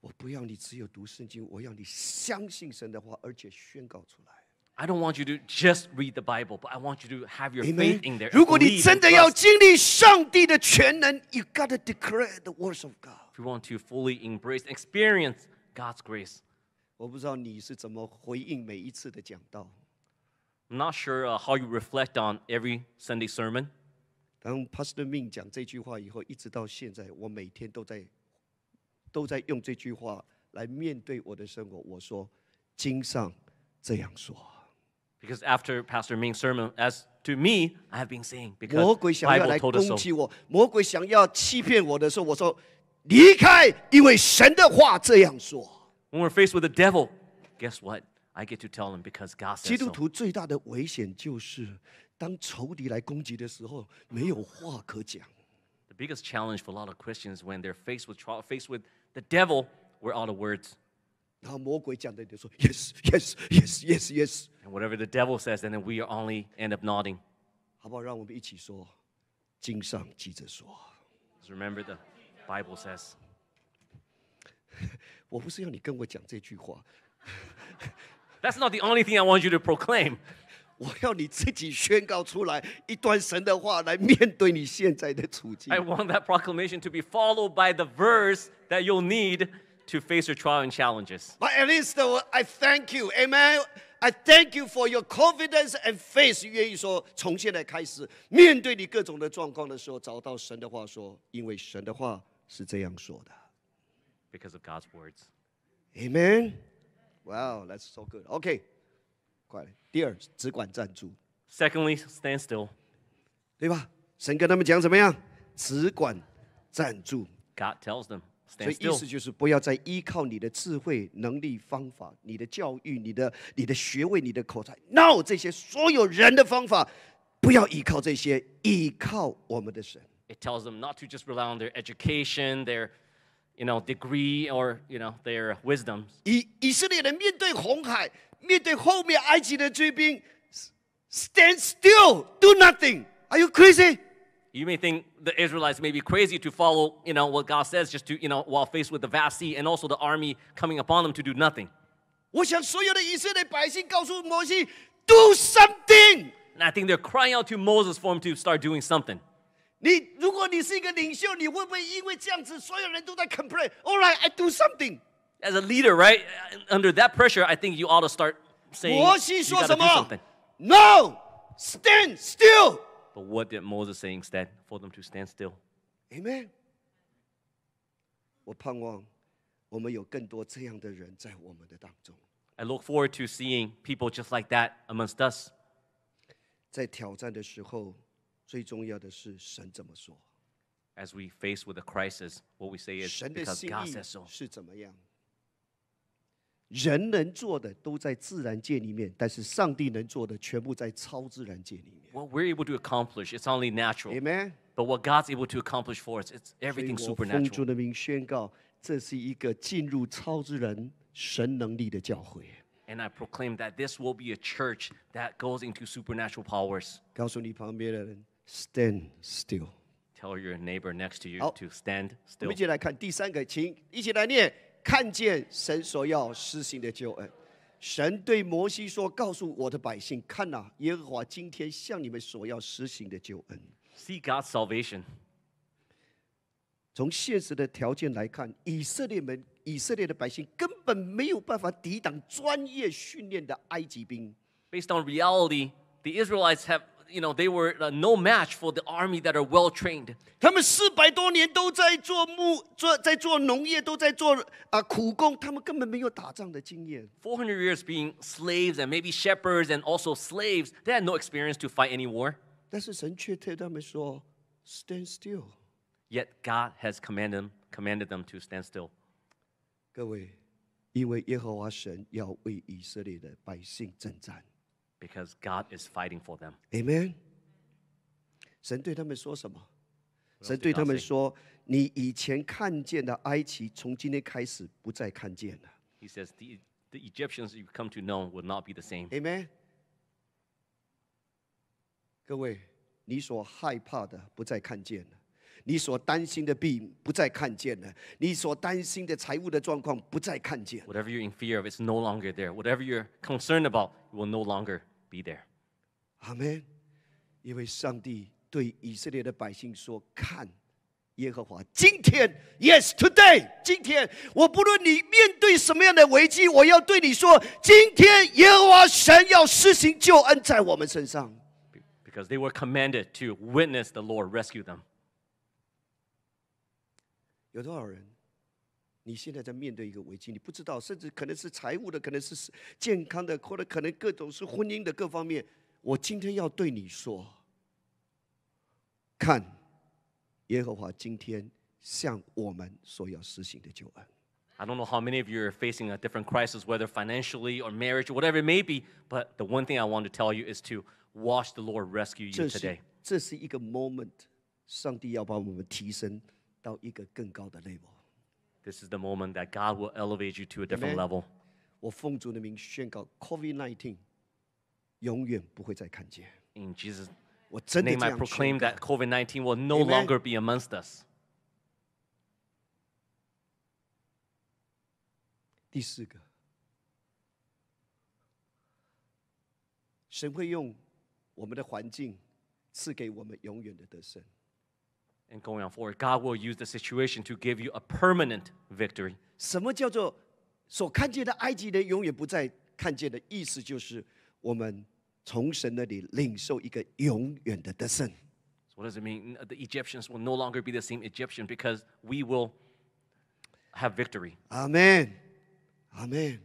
我不要你只有读圣经，我要你相信神的话，而且宣告出来。 I don't want you to just read the Bible, but I want you to have your Amen faith in there. and 如果你 believe 真 and 的要 trust. 经历上帝的全能，You gotta declare the words of God。 If you want to fully embrace, experience God's grace. 我不知道你是怎么回应每一次的讲道。 I'm not sure uh, how you reflect on every Sunday sermon. 当 Pastor Min 讲这句话以后，一直到现在，我每天都在都在用这句话来面对我的生活。我说，经上这样说。 Because after Pastor Ming's sermon, as to me, I have been saying, 魔 because 鬼想要 Bible 来 told us 攻 so. 击我，魔鬼想要欺骗我的时候，我说离开，因为神的话这样说。 When we're faced with the devil, guess what? I get to tell him because God 基 says 督 so. 徒最大的危险就是，当仇敌来攻击的时候，没有话可讲。 The biggest challenge for a lot of Christians when they're faced with trial, faced with the devil, we're out of words. 然后魔鬼讲的就说 yes yes yes yes yes， And whatever the devil says, and then we are only end up nodding. 好不好？让我们一起说，经上记着说。 Just remember the Bible says. 我不是要你跟我讲这句话， That's not the only thing I want you to proclaim. 我要你自己宣告出来一段神的话来面对你现在的处境 I。want that proclamation to be followed by the verse that you'll need to face your trial and challenges. But at least uh, I thank you, Amen. I thank you for your confidence and faith。愿意说，从现在开始，面对你各种的状况的时候，找到神的话说，因为神的话是这样说的。 because of God's words. Amen. Wow, that's so good. OK，快了。第二，只管站住， Secondly, stand still. 对吧？神跟他们讲怎么样？只管站住。 God tells them, 所 stand 以意 still. 思就是不要再依靠你的智慧、能力、方法、你的教育、你的、你的学位、你的口才，no 这些所有人的方法，不要依靠这些，依靠我们的神。 It tells them not to just rely on their education, their you know, degree or you know, their wisdoms. 以以色列人面对红海，面对后面埃及的追兵，stand still, do nothing. Are you crazy? You may think the Israelites may be crazy to follow, you know, what God says just to, you know, while faced with the vast sea and also the army coming upon them to do nothing. 我想所有的以色列百姓告诉摩西，do something。 And I think they're crying out to Moses for him to start doing something. 你如果你是一个领袖，你会不会因为这样子，所有人都在 complain？All right, I do something。 As a leader, right? Under that pressure, I think you ought to start saying 摩西 you 说 gotta 什 do 么 something. ？No, stand still. But what did Moses say instead? For them to stand still. Amen. 我盼望我们有更多这样的人在我们的当中， I look forward to seeing people just like that amongst us. 在挑战的时候，最重要的是神怎么说， As we face with a crisis, what we say is 神的 because 心 God 意 says so. 是怎么样。 人能做的都在自然界里面，但是上帝能做的全部在超自然界里面。What we're able to accomplish, it's only natural. Amen。But what God's able to accomplish for us, it's everything 我奉主 supernatural. 的名宣告，这是一个进入超自然神能力的教会。And I proclaim that this will be a church that goes into supernatural powers. 告诉你旁边的人，stand still。Tell your neighbor next to you Oh. to stand still. 我们一起来看第三个，请一起来念：看见神所要施行的救恩。神对摩西说：“告诉我的百姓，看呐、耶和华今天向你们所要施行的救恩。See God's salvation. 从现实的条件来看，以色列们、以色列的百姓根本没有办法抵挡专业训练的埃及兵。Based on reality, the Israelites have you know, they were uh, no match for the army that are well trained. 他们四百多年都在做牧做在做农业，都在做啊苦工，他们根本没有打仗的经验。 400 years being slaves and maybe shepherds and also slaves, they had no experience to fight any war. 但是神却对他们说：“Stand still。 Yet God has commanded them, commanded them to stand still. ”各位，因为耶和华神要为以色列的百姓征战。 Because God is fighting for them. Amen。神对他们说什么？神对他们说：“你以前看见的埃及，从今天开始不再看见了。He says, the, the Egyptians you come to know will not be the same. ”Amen。各位，你所害怕的不再看见了，你所担心的病不再看见了，你所担心的财务的状况不再看见。 Whatever you're in fear of, it's no longer there. Whatever you're concerned about, it will no longer be there. 阿门。因为上帝对以色列的百姓说：“看，耶和华今天，yes today，今天我不论你面对什么样的危机，我要对你说，今天耶和华神要施行救恩在我们身上。 be- Because they were commanded to witness the Lord rescue them. 有多少人？你现在在面对一个危机，你不知道，甚至可能是财务的，可能是健康的，或者可能各种是婚姻的各方面。我今天要对你说，看，耶和华今天向我们所要施行的救恩。 I don't know how many of you are facing a different crisis, whether financially or marriage or whatever it may be, but the one thing I want to tell you is to watch the Lord rescue you 这是 today. 这是一个 moment，上帝要把我们提升 到一个更高的 level。 This is the moment that God will elevate you to a different Amen. level. 我奉主的名宣告，COVID-19 永远不会再看见。 In Jesus' 我真的 name, 这 I 样宣 proclaim 告 that。COVID 19 will no Amen. longer be amongst us. 第四个，神会用我们的环境赐给我们永远的得胜。 And going on forward, God will use the situation to give you a permanent victory. 什么叫做所看见的埃及人永远不再看见的意思？就是我们从神那里领受一个永远的得胜。 So, what does it mean? The Egyptians will no longer be the same Egyptian because we will have victory. 阿门，阿门。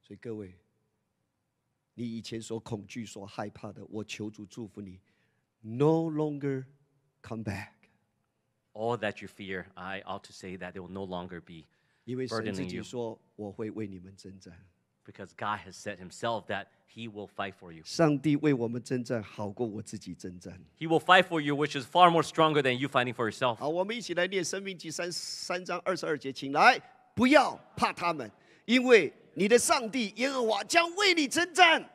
所以各位，你以前所恐惧、所害怕的，我求主祝福你，no longer come back. All that you fear, I ought to say that it will no longer be burdening you. Because God has said himself that he will fight for you. ”上帝为我们征战，好过我自己征战。He will fight for you, which is far more stronger than you fighting for yourself. 好，我们一起来念《申命记》三三章二十二节，请来，不要怕他们，因为你的上帝耶和华将为你征战。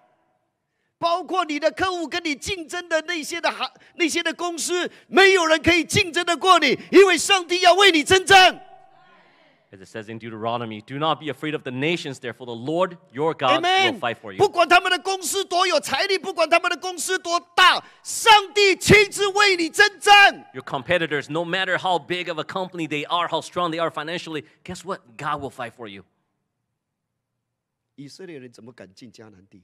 包括你的客户跟你竞争的那些的行那些的公司，没有人可以竞争得过你，因为上帝要为你征战。 As it says in Deuteronomy, do not be afraid of the nations, therefore the Lord your God will Amen fight for。不 you. 管他们的公司多有财力，不管他们的公司多大，上帝亲自为你征战。 Your competitors, no matter how big of a company they are, how strong they are financially, guess what? God will fight for you. 以色列人怎么敢进迦南地？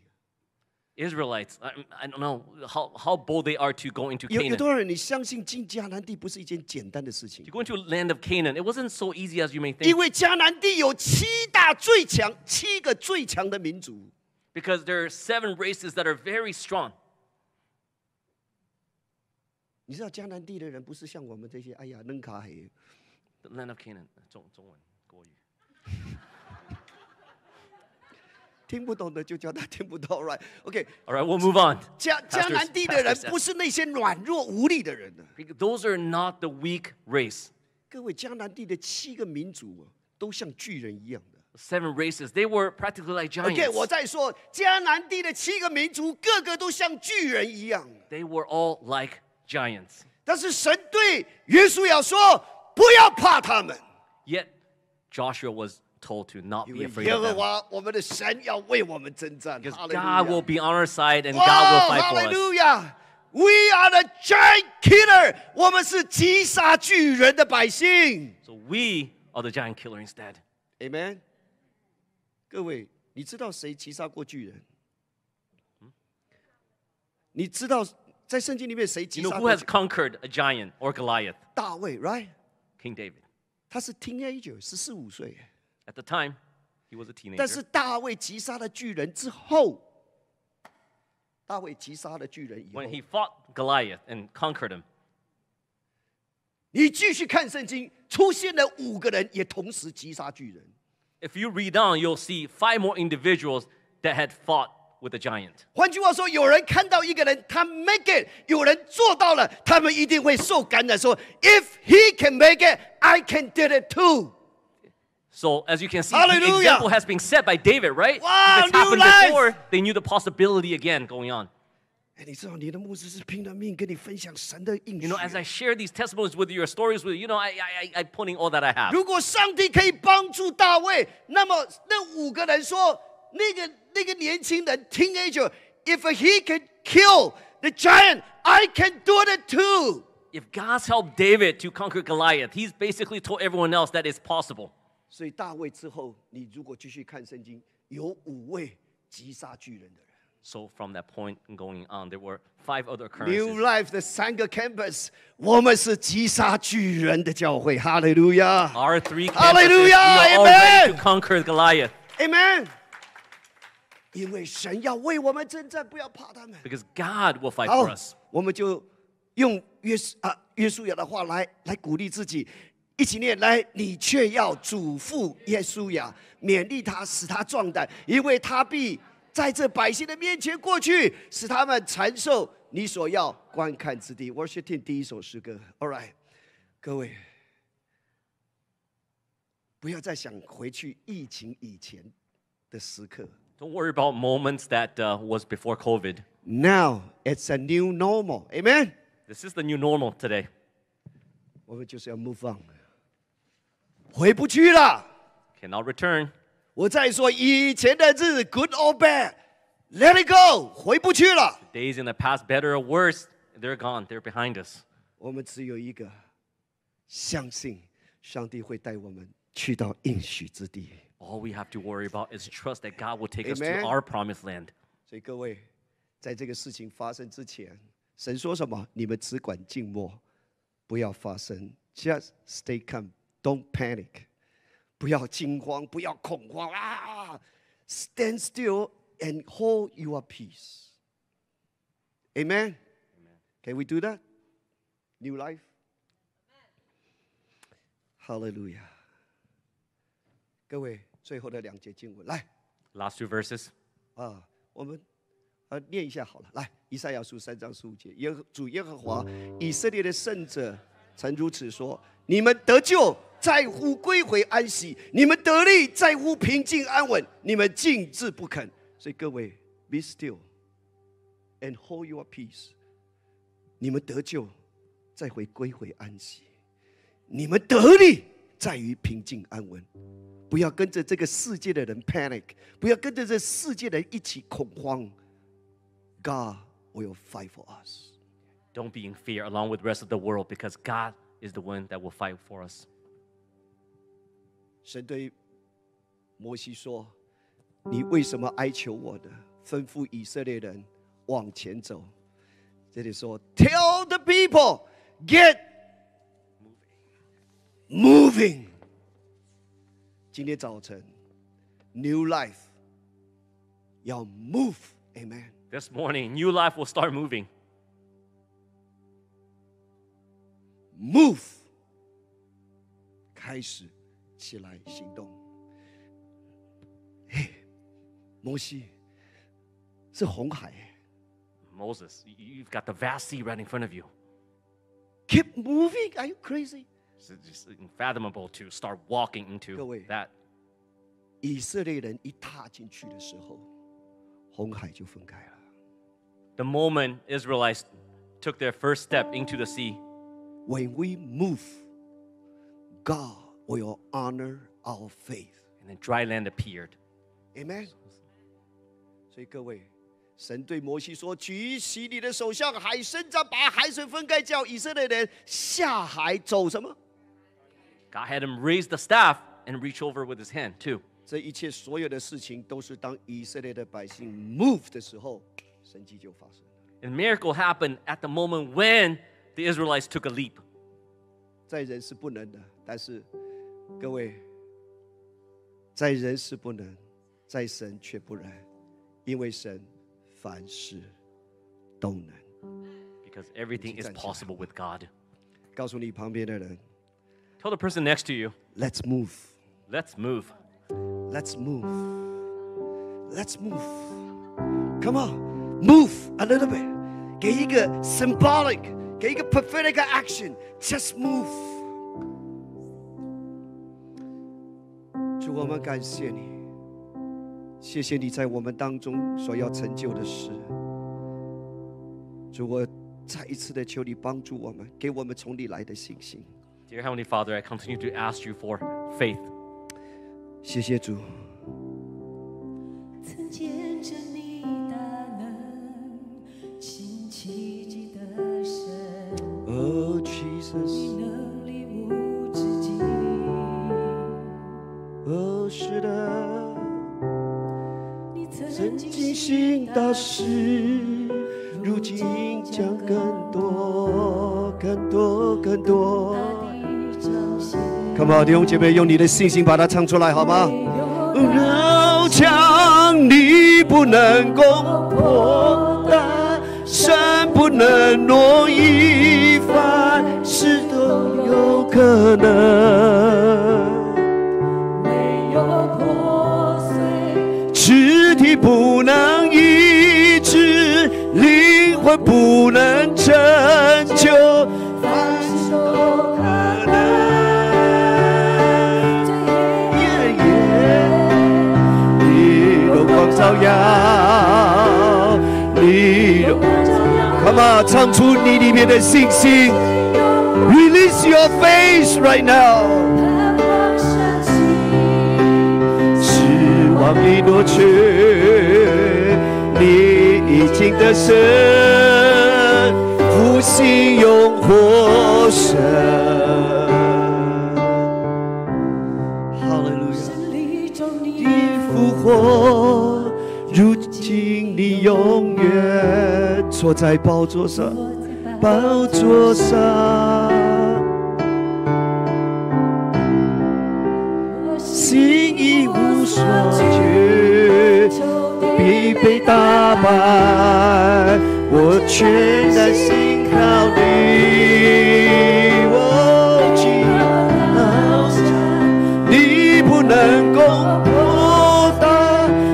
Israelites, I, I don't know how, how bold they are to go into 有有 Canaan. 多少人你相信进迦南地不是一件简单的事情 To？go into land of Canaan, it wasn't so easy as you may 因 think 为迦南地有七大最强、七个最强的民族， because there are seven races that are very strong. 你知道迦南地的人不是像我们这些哎呀嫩卡黑， The land of Canaan. 中-中文， 听不懂的就叫他听不到，right? OK. All right, we'll move on. 迦迦南地的人不是那些软弱无力的人。Those are not the weak race. 各位迦南地的七个民族都像巨人一样的。Seven races, they were practically like giants. OK，我在说迦南地的七个民族，个个都像巨人一样。They were all like giants. 但是神对约书亚说：“不要怕他们。” Joshua was told to not 因 be 为 afraid 耶 of 和 them. 华我们的神要为我们征战。” Because 哈利 God 路 will 亚 be on our side and 哇 God will fight 哈 for 利 us. 路亚！We are the giant killer，我们是击杀巨人的百姓。 So we are the giant killer instead. Amen。各位，你知道谁击杀过巨人？ 你知道在圣经里面谁 You 击 know 杀 who 过 has conquered a giant or Goliath? 大卫？Right？ King David. 他是 teenager，十四五岁。 At the time, he was a 但 teenager. 是大卫击杀了巨人之后，大卫击杀了巨人以后 When，he fought Goliath and conquered him, 你继续看圣经，出现了五个人也同时击杀巨人。 if you read on, you'll see five more individuals that had fought with the giant. 换句话说，有人看到一个人他 make it，有人做到了，他们一定会受感染，说 If he can make it, I can do it too。 So as you can see, Hallelujah. the example has been set by David, right? Wow, If it's happened new life. before, they knew the possibility again going on. 哎，你知道你的牧师是拼了命跟你分享神的应许 You know, as I share these testimonies with you, your stories with you, you know, I, I, I, I'm putting all that I have. 如果上帝可以帮助大卫，那么那五个人说，那个那个年轻人 teenager，if he can kill the giant, I can do it too。 If God's helped David to conquer Goliath, he's basically told everyone else that it's possible. 所以大卫之后，你如果继续看圣经，有五位击杀巨人的人。 So from that point going on, there were five other New occurrences. Life 的三个 campus，我们是击杀巨人的教会，哈利路亚 Our three campuses, we Hallelujah, are all ready amen. to conquer Goliath ，Amen。因为神要为我们征战，不要怕他们。 because God will fight 好 for us.，我们就用约书啊约书亚的话来来鼓励自己， 一起念来，你却要嘱咐约书亚，勉励他，使他壮胆，因为他必在这百姓的面前过去，使他们承受你所要观看之地。Worship Team 第一首诗歌，All right，各位，不要再想回去疫情以前的时刻。Don't worry about moments that uh, was before COVID. Now it's a new normal. Amen. This is the new normal today. 我们就是要 move on。回不去了。 Cannot return. 我再说以前的日子，good or bad，let it go，回不去了。 Days in the past, better or worse, they're gone. They're behind us. 我们只有一个，相信上帝会带我们去到应许之地。 All we have to worry about is trust that God will take us Amen. to our promised land. 所以各位，在这个事情发生之前，神说什么？你们只管静默，不要发声，just stay calm，don't panic，不要惊慌，不要恐慌啊！Stand still and hold your peace. Amen. Can we do that? New life. Hallelujah. 各位，最后的两节经文，来。 Last two verses. 啊，我们呃念一下好了。来，以赛亚书三章十五节，耶和主耶和华以色列的圣者曾如此说：你们得救 在乎归回安息，你们得力在乎平静安稳，你们静志不肯。所以各位，be still and hold your peace。你们得救再回归回安息，你们得力在于平静安稳。不要跟着这个世界的人 panic，不要跟着这世界的人一起恐慌。God will fight for us。Don't be in fear along with rest of the world because God is the one that will fight for us. 神对摩西说：“你为什么哀求我的？吩咐以色列人往前走。”这里说：“Tell the people get moving。”今天早晨，New Life 要 move，Amen。 This morning, new life will start moving. move，开始 起来行动。嘿，摩西是红海，keep Moses, you- you've got the vast sea right in front of you. moving，Are you crazy？ It's just unfathomable to start walking into 各位。 that. 以色列人一踏进去的时候，红海就分开了。 The moment Israelites took their first step into the sea, When we move, God will honor our faith. and then dry land appeared. Amen。所以各位，神对摩西说：“举起你的手，向海伸张，把海水分开，叫以色列人下海走什么？ God had him raise the staff and reach over with his hand, too. 这一切所有的事情，都是当以色列的百姓 move 的时候，神迹就发生了。 And miracle happened at the moment when the Israelites took a leap. 在人是不能的，但是 各位，在人是不能，在神却不然，因为神凡事都能。 Because everything is 站起来。 possible with God. 告诉你旁边的人 Tell the person next to you, ，Let's move。 let's move. Let's move. Let's move. Come on, move a little bit. 给一个 symbolic，给一个 prophetic action. Just move. 我们感谢你，谢谢你在我们当中所要成就的事。主，我再一次的求你帮助我们，给我们从你来的信心。Dear Heavenly Father, I continue to ask you for faith. 谢谢主。行大事，如今将更多、更多、更多。Come on，弟兄姐妹，用你的信心把它唱出来好吗？没有绕墙你不能攻破的，山不能挪移，凡事都有可能。没有破碎，肢体不能我不能成就，放手可能。耶耶，你都放手要，你都，Come on，唱出你里面的信心。Release your face right now。希望你夺去。已经得胜，复兴永活神。哈利路亚。胜利中你你复活，如今你永远坐在宝座上，宝座上，心已无所惧，你被打败，我全然心靠你。我敬你不能攻破的，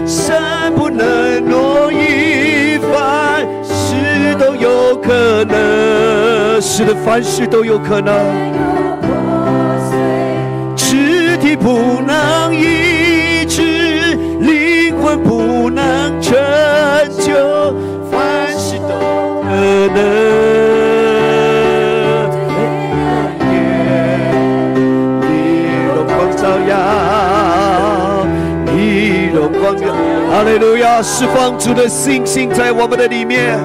山不能挪移，凡事都有可能，是的，凡事都有可能。肢体不能医能拯救，凡事都可能。你荣光照耀，你荣光照耀，哈利路亚！释放主的信心在我们的里面。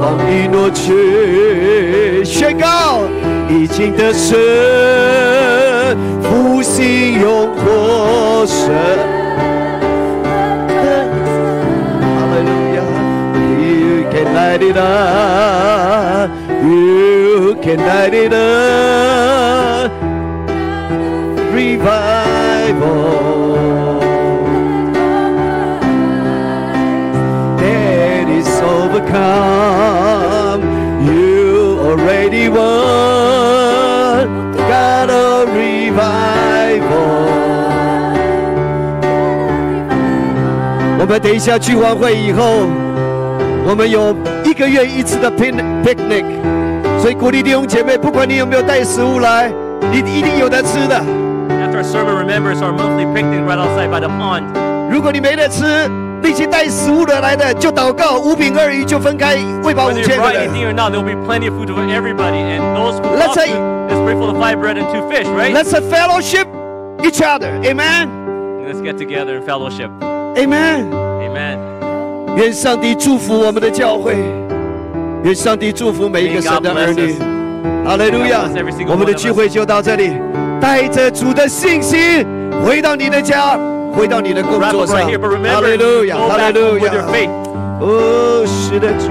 放已挪去，宣告已经得胜，复兴永活神。Hallelujah. You can light it up. You can light it up. Revival. That is overcome. You already won. 们等一下聚完会以后，我们有一个月一次的 pic picnic，所以鼓励弟兄姐妹，不管你有没有带食物来，你一定有得吃的。 After our sermon, remember it's our monthly picnic right outside by the pond. 如果你没得吃，那些带食物的来的就祷告，五饼二鱼就分开喂饱五 Whether 千 you 个 brought 人。 anything or not, there will be plenty of food for everybody. And those who Let's offer, say- let's pray for the five bread and two fish, right? Let's fellowship each other. Amen. Let's get together and fellowship. Amen。愿上帝祝福我们的教会，愿上帝祝福每一个神的儿女。阿利，路亚。我们的聚会就到这里，带着主的信心回到你的家，回到你的工作上。阿利，路亚。阿门，路亚。哦，是的，主。